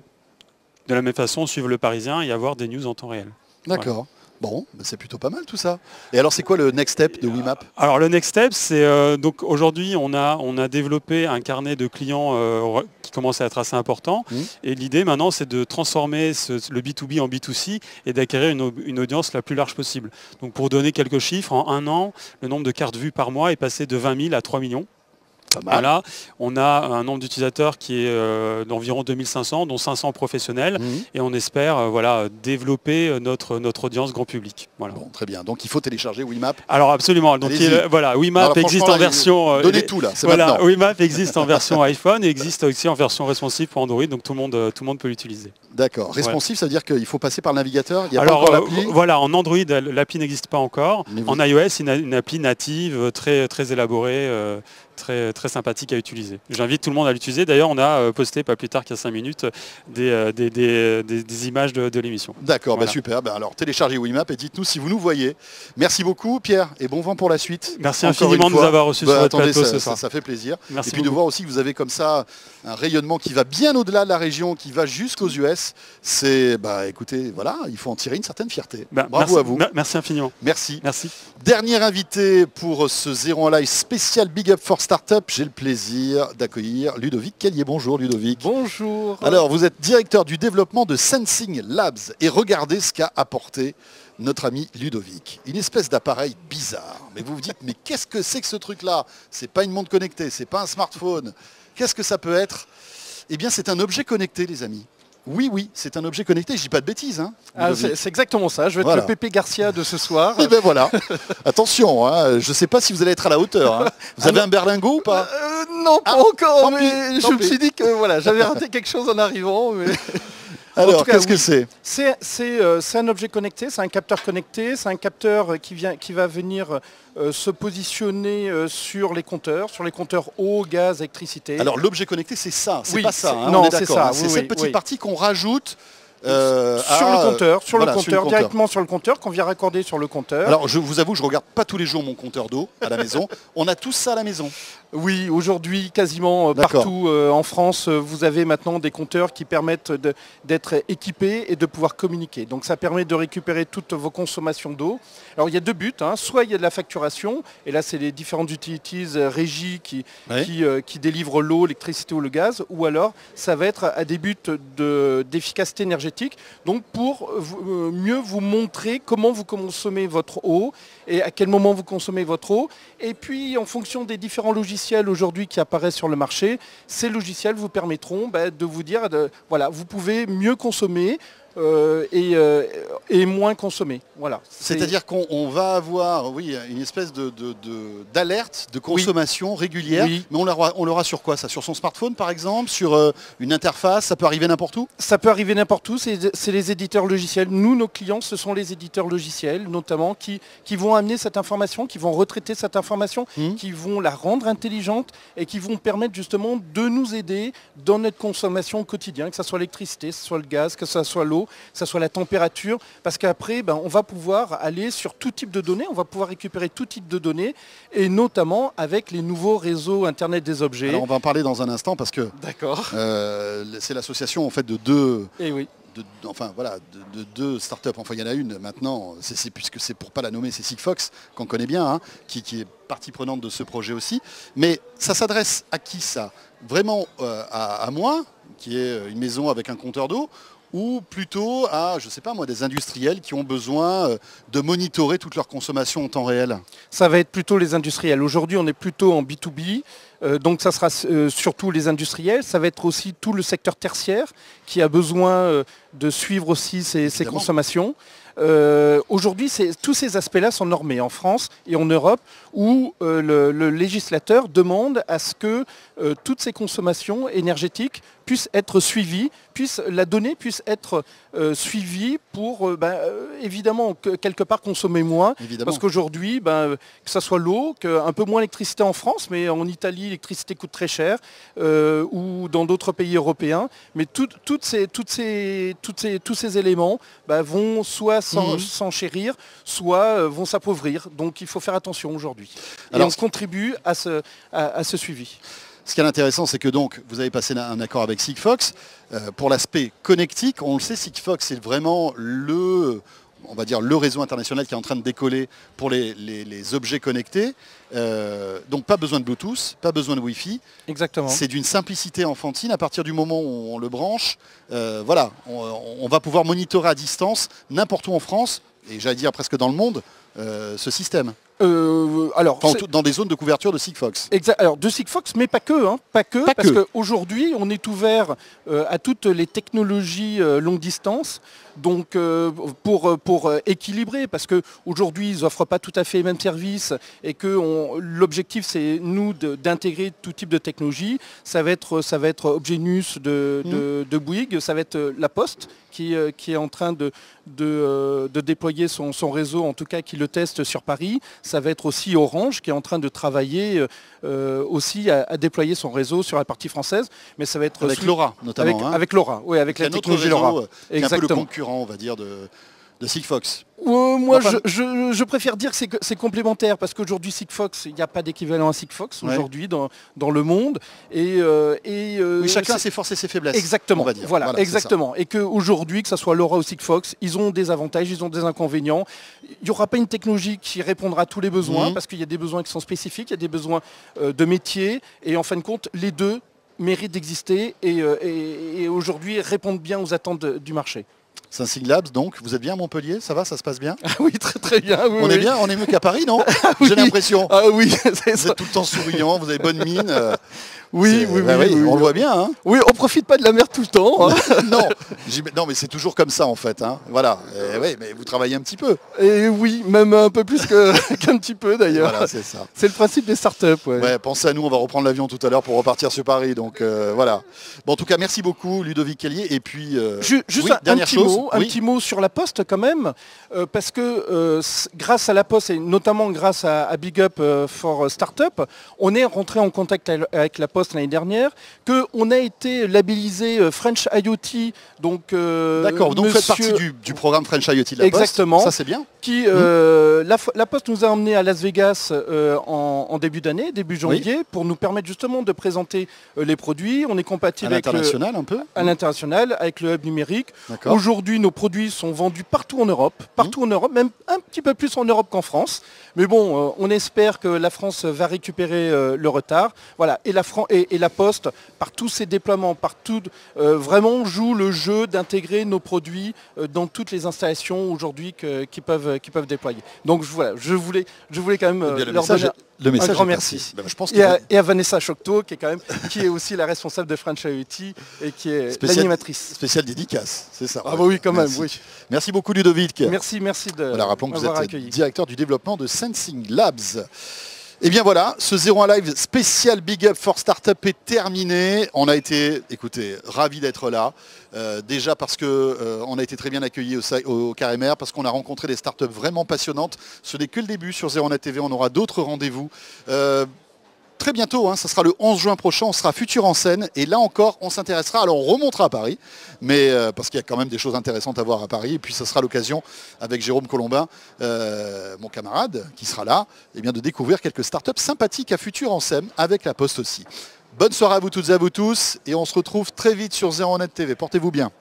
de la même façon, suivre le Parisien et avoir des news en temps réel. D'accord. Bon, ben c'est plutôt pas mal tout ça. Et alors, c'est quoi le next step de WeMap Alors le next step, c'est euh, donc aujourd'hui on a on a développé un carnet de clients euh, qui commence à être assez important. Mhm. Et l'idée maintenant, c'est de transformer ce- le B2B en B2C et d'acquérir une, une audience la plus large possible. Donc pour donner quelques chiffres, en un an, le nombre de cartes vues par mois est passé de 20 000 à 3 millions. Voilà, on a un nombre d'utilisateurs qui est euh, d'environ 2500, dont 500 professionnels, Mhm. et on espère euh, voilà, développer euh, notre, notre audience grand public. Voilà. Bon, très bien. Donc, il faut télécharger WeMap. Alors absolument, donc Allez-y. il- voilà, WeMap Alors, existe en version... euh, Donnez tout là, voilà, maintenant. Existe en version iPhone et existe aussi en version responsive pour Android, donc tout le monde, tout le monde peut l'utiliser. D'accord. Responsive, ça veut dire qu'il faut passer par le navigateur. Il n'y a Alors pas encore l'appli? voilà, en Android, l'appli n'existe pas encore. Vous- En iOS, une, une appli native très, très élaborée, très, très sympathique à utiliser. J'invite tout le monde à l'utiliser. D'ailleurs, on a euh, posté pas plus tard a 5 minutes des, euh, des, des- des- des images de, de l'émission. D'accord, bah super. Ben alors téléchargez WeMap et dites-nous si vous nous voyez. Merci beaucoup Pierre et bon vent pour la suite. Merci Encore infiniment de nous avoir reçus Bah, sur votre attendez, plateau ça, ce ça- soir. ça fait plaisir. Merci et puis de voir aussi que vous avez comme ça un rayonnement qui va bien au-delà de la région, qui va jusqu'aux US. C'est, bah écoutez, voilà, il faut en tirer une certaine fierté. Ben, Bravo merci, à vous. mer- Merci infiniment. Merci. Merci. Dernier invité pour ce Zéro en Live spécial Big Up for Startup. J'ai le plaisir d'accueillir Ludovic Kellier. Bonjour Ludovic. Bonjour. Alors, vous êtes directeur du développement de Sensing Labs et regardez ce qu'a apporté notre ami Ludovic. Une espèce d'appareil bizarre. Mais vous vous dites, mais qu'est-ce que c'est que ce truc-là? C'est pas une montre connectée, c'est pas un smartphone. Qu'est-ce que ça peut être? Eh bien, c'est un objet connecté, les amis. Oui, oui, c'est un objet connecté. Je dis pas de bêtises, hein. Ah, c'est exactement ça. Je vais être Voilà. le Pépé Garcia de ce soir. Eh ben voilà. Attention, hein, je ne sais pas si vous allez être à la hauteur. hein. Vous Ah avez non. un berlingot ou pas? Euh, non, pas Ah, encore, mais je me suis dit que voilà, j'avais raté quelque chose en arrivant. mais- Alors, qu'est-ce que oui. c'est C'est c'est, euh, c'est un objet connecté, c'est un capteur connecté, c'est un capteur euh, qui, vient, qui va venir euh, se positionner euh, sur les compteurs, sur les compteurs eau, gaz, électricité. Alors, l'objet connecté, c'est ça, c'est Oui, pas ça. c'est- hein, non, on est c'est d'accord. hein. C'est oui, cette petite partie qu'on rajoute euh, sur à- le compteur, sur voilà, le compteur, compteur. directement sur le compteur, qu'on vient raccorder sur le compteur. Alors, je vous avoue, je regarde pas tous les jours mon compteur d'eau à la maison. On a tous ça à la maison. Oui, aujourd'hui, quasiment euh, partout euh, en France, euh, vous avez maintenant des compteurs qui permettent d'être équipés et de pouvoir communiquer. Donc ça permet de récupérer toutes vos consommations d'eau. Alors il y a deux buts. hein. Soit il y a de la facturation, et là c'est les différentes utilities régies qui, Ouais. qui, euh, qui délivrent l'eau, l'électricité ou le gaz, ou alors ça va être à des buts de- d'efficacité énergétique. Donc pour euh, mieux vous montrer comment vous consommez votre eau et à quel moment vous consommez votre eau. Et puis en fonction des différents logiciels aujourd'hui qui apparaissent sur le marché, ces logiciels vous permettront bah, de vous dire, voilà, vous pouvez mieux consommer. Euh, et, euh, et moins consommer. Voilà. C'est- C'est-à-dire qu'on on va avoir, oui, une espèce de de- de- d'alerte, de, consommation régulière. Oui. Mais on l'aura, on l'aura sur quoi ça? Sur son smartphone, par exemple? Sur euh, une interface? Ça peut arriver n'importe où? Ça peut arriver n'importe où, c'est les éditeurs logiciels. Nous, nos clients, ce sont les éditeurs logiciels, notamment, qui, qui vont amener cette information, qui vont retraiter cette information, Mhm. qui vont la rendre intelligente et qui vont permettre justement de nous aider dans notre consommation au quotidien, que ce soit l'électricité, que ce soit le gaz, que ce soit l'eau, que ce soit la température, parce qu'après, ben, on va pouvoir aller sur tout type de données, on va pouvoir récupérer tout type de données, et notamment avec les nouveaux réseaux Internet des objets. Alors on va en parler dans un instant parce que euh, c'est l'association en fait de deux, Et oui. de- enfin voilà, de, de deux startups. Enfin, il y en a une maintenant, c'est- puisque c'est pour pas la nommer, c'est Sigfox, qu'on connaît bien, hein, qui, qui est partie prenante de ce projet aussi. Mais ça s'adresse à qui ça? Vraiment euh, à, à moi, qui est une maison avec un compteur d'eau, ou plutôt à, je sais pas moi, des industriels qui ont besoin euh, de monitorer toute leur consommation en temps réel Ça va être plutôt les industriels. Aujourd'hui, on est plutôt en B2B. euh, donc ça sera euh, surtout les industriels. Ça va être aussi tout le secteur tertiaire qui a besoin euh, de suivre aussi ses, consommations. Euh, Aujourd'hui, tous ces aspects-là sont normés en France et en Europe où euh, le, le législateur demande à ce que euh, toutes ces consommations énergétiques puissent être suivies, puissent, la donnée puisse être suivie pour ben, évidemment que- quelque part consommer moins. Évidemment. Parce qu'aujourd'hui, ben, que ce soit l'eau, un peu moins d'électricité en France, mais en Italie, l'électricité coûte très cher, ou dans d'autres pays européens. Mais tout- toutes ces, toutes ces, toutes ces, tous ces éléments ben, vont soit s'en- Mhm. s'enchérir, soit euh, vont s'appauvrir. Donc il faut faire attention aujourd'hui. Et on contribue à ce, à- à ce suivi. Ce qui est intéressant, c'est que donc vous avez passé un accord avec Sigfox. Euh, pour l'aspect connectique, on le sait, Sigfox c'est vraiment le, on va dire, le réseau international qui est en train de décoller pour les, les- les objets connectés. Euh, donc pas besoin de Bluetooth, pas besoin de Wi-Fi. Exactement. C'est d'une simplicité enfantine. À partir du moment où on le branche, euh, voilà, on, on va pouvoir monitorer à distance n'importe où en France et j'allais dire presque dans le monde euh, ce système. Euh, alors, Enfin, dans des zones de couverture de Sigfox. Exact. Alors de Sigfox, mais pas que, hein, pas que, Pas parce qu'aujourd'hui, on est ouvert euh, à toutes les technologies euh, longue distance, donc euh, pour, pour euh, équilibrer, parce qu'aujourd'hui, ils n'offrent pas tout à fait les mêmes services, et que l'objectif, c'est nous d'intégrer tout type de technologie. Ça va être, ça va être Obgenus de, Mmh. de, de Bouygues, ça va être euh, La Poste, qui, qui est en train de, de, de déployer son, son réseau, en tout cas qui le teste sur Paris. Ça va être aussi Orange qui est en train de travailler euh, aussi à, à déployer son réseau sur la partie française. Mais ça va être Avec Laura notamment. avec, hein. avec Laura, oui, avec la technologie Laura. Exactement. Concurrent, on va dire, de, de Sigfox. Euh, moi, Enfin- je, je- je préfère dire que c'est complémentaire parce qu'aujourd'hui, Sigfox, il n'y a pas d'équivalent à Sigfox Ouais. aujourd'hui dans, dans le monde. Et, euh, et, euh, Oui, chacun ses forces et ses faiblesses. Exactement. on va dire. Voilà, exactement. Et qu'aujourd'hui, que ce soit Laura ou Sigfox, ils ont des avantages, ils ont des inconvénients. Il n'y aura pas une technologie qui répondra à tous les besoins, Mhm. parce qu'il y a des besoins qui sont spécifiques, il y a des besoins de métier. Et en fin de compte, les deux méritent d'exister et, et- et aujourd'hui répondent bien aux attentes de- du marché. Saint-Cyr Labs, donc, vous êtes bien à Montpellier Ça va, ça se passe bien Ah oui, très très bien. oui, On est bien, on est mieux qu'à Paris, non oui. J'ai l'impression. Ah oui, c'est Vous ça. êtes tout le temps souriant, vous avez bonne mine. euh, Oui, c'est- oui, bah oui, oui, on le voit bien. hein. Oui, on profite pas de la mer tout le temps. hein. non, non, mais c'est toujours comme ça en fait. hein. Voilà. Et ouais, mais vous travaillez un petit peu. Et oui, même un peu plus qu'un petit peu d'ailleurs. Voilà, c'est ça. C'est le principe des startups. Ouais. Ouais, pensez à nous, on va reprendre l'avion tout à l'heure pour repartir sur Paris. Donc euh, voilà. Bon, en tout cas, merci beaucoup Ludovic Kellier. Et puis, euh, Ju- Juste un dernière petit chose. mot, un Oui. petit mot sur la Poste quand même, euh, parce que euh, grâce à la Poste et notamment grâce à, à Big Up euh, for Startup, on est rentré en contact avec la Poste l'année dernière, qu'on a été labellisé French IoT, donc D'accord, donc vous faites partie du, du programme French IoT de la Exactement. Poste. Ça, c'est bien. qui, euh, la, Poste nous a emmenés à Las Vegas en, en début d'année, début janvier, pour nous permettre justement de présenter les produits. On est À compatible avec le, l'international, un peu. à l'international avec le hub numérique. D'accord. Nos produits sont vendus partout en Europe, partout en Europe, même un petit peu plus en Europe qu'en France. Mais bon, euh, on espère que la France va récupérer euh, le retard. Voilà, et la, Fran- et, et la Poste, par tous ses déploiements, partout, euh, vraiment joue le jeu d'intégrer nos produits euh, dans toutes les installations aujourd'hui qui peuvent, qui peuvent déployer. Donc je- voilà, je voulais, je voulais quand même Eh bien, le leur message, donner le message grand merci. passé. Ben, je pense et à, que et à Vanessa Chocteau, qui est quand même, qui est aussi la responsable de French IoT et qui est l'animatrice. spécial dédicace, c'est ça. Ah ouais. bah oui, quand même, Merci. oui. Merci beaucoup Ludovic. Merci, merci de Voilà, rappelons que vous m'avoir êtes accueilli. directeur du développement de Labs. Et bien voilà, ce 01 Live spécial Big Up for Startup est terminé. On a été, écoutez, ravis d'être là. Euh, déjà parce que euh, a été très bien accueillis au, au parce qu'on a rencontré des startups vraiment passionnantes. Ce n'est que le début sur 01net TV, on aura d'autres rendez-vous. Euh, très bientôt, hein, ça sera le 11 juin prochain, on sera Futur en scène et là encore on s'intéressera, alors on remontera à Paris, mais euh, parce qu'il y a quand même des choses intéressantes à voir à Paris et puis ça sera l'occasion avec Jérôme Colombin, euh, mon camarade qui sera là, eh de découvrir quelques startups sympathiques à Futur en scène avec la Poste aussi. Bonne soirée à vous toutes et à vous tous et on se retrouve très vite sur Zéro Net TV. Portez-vous bien.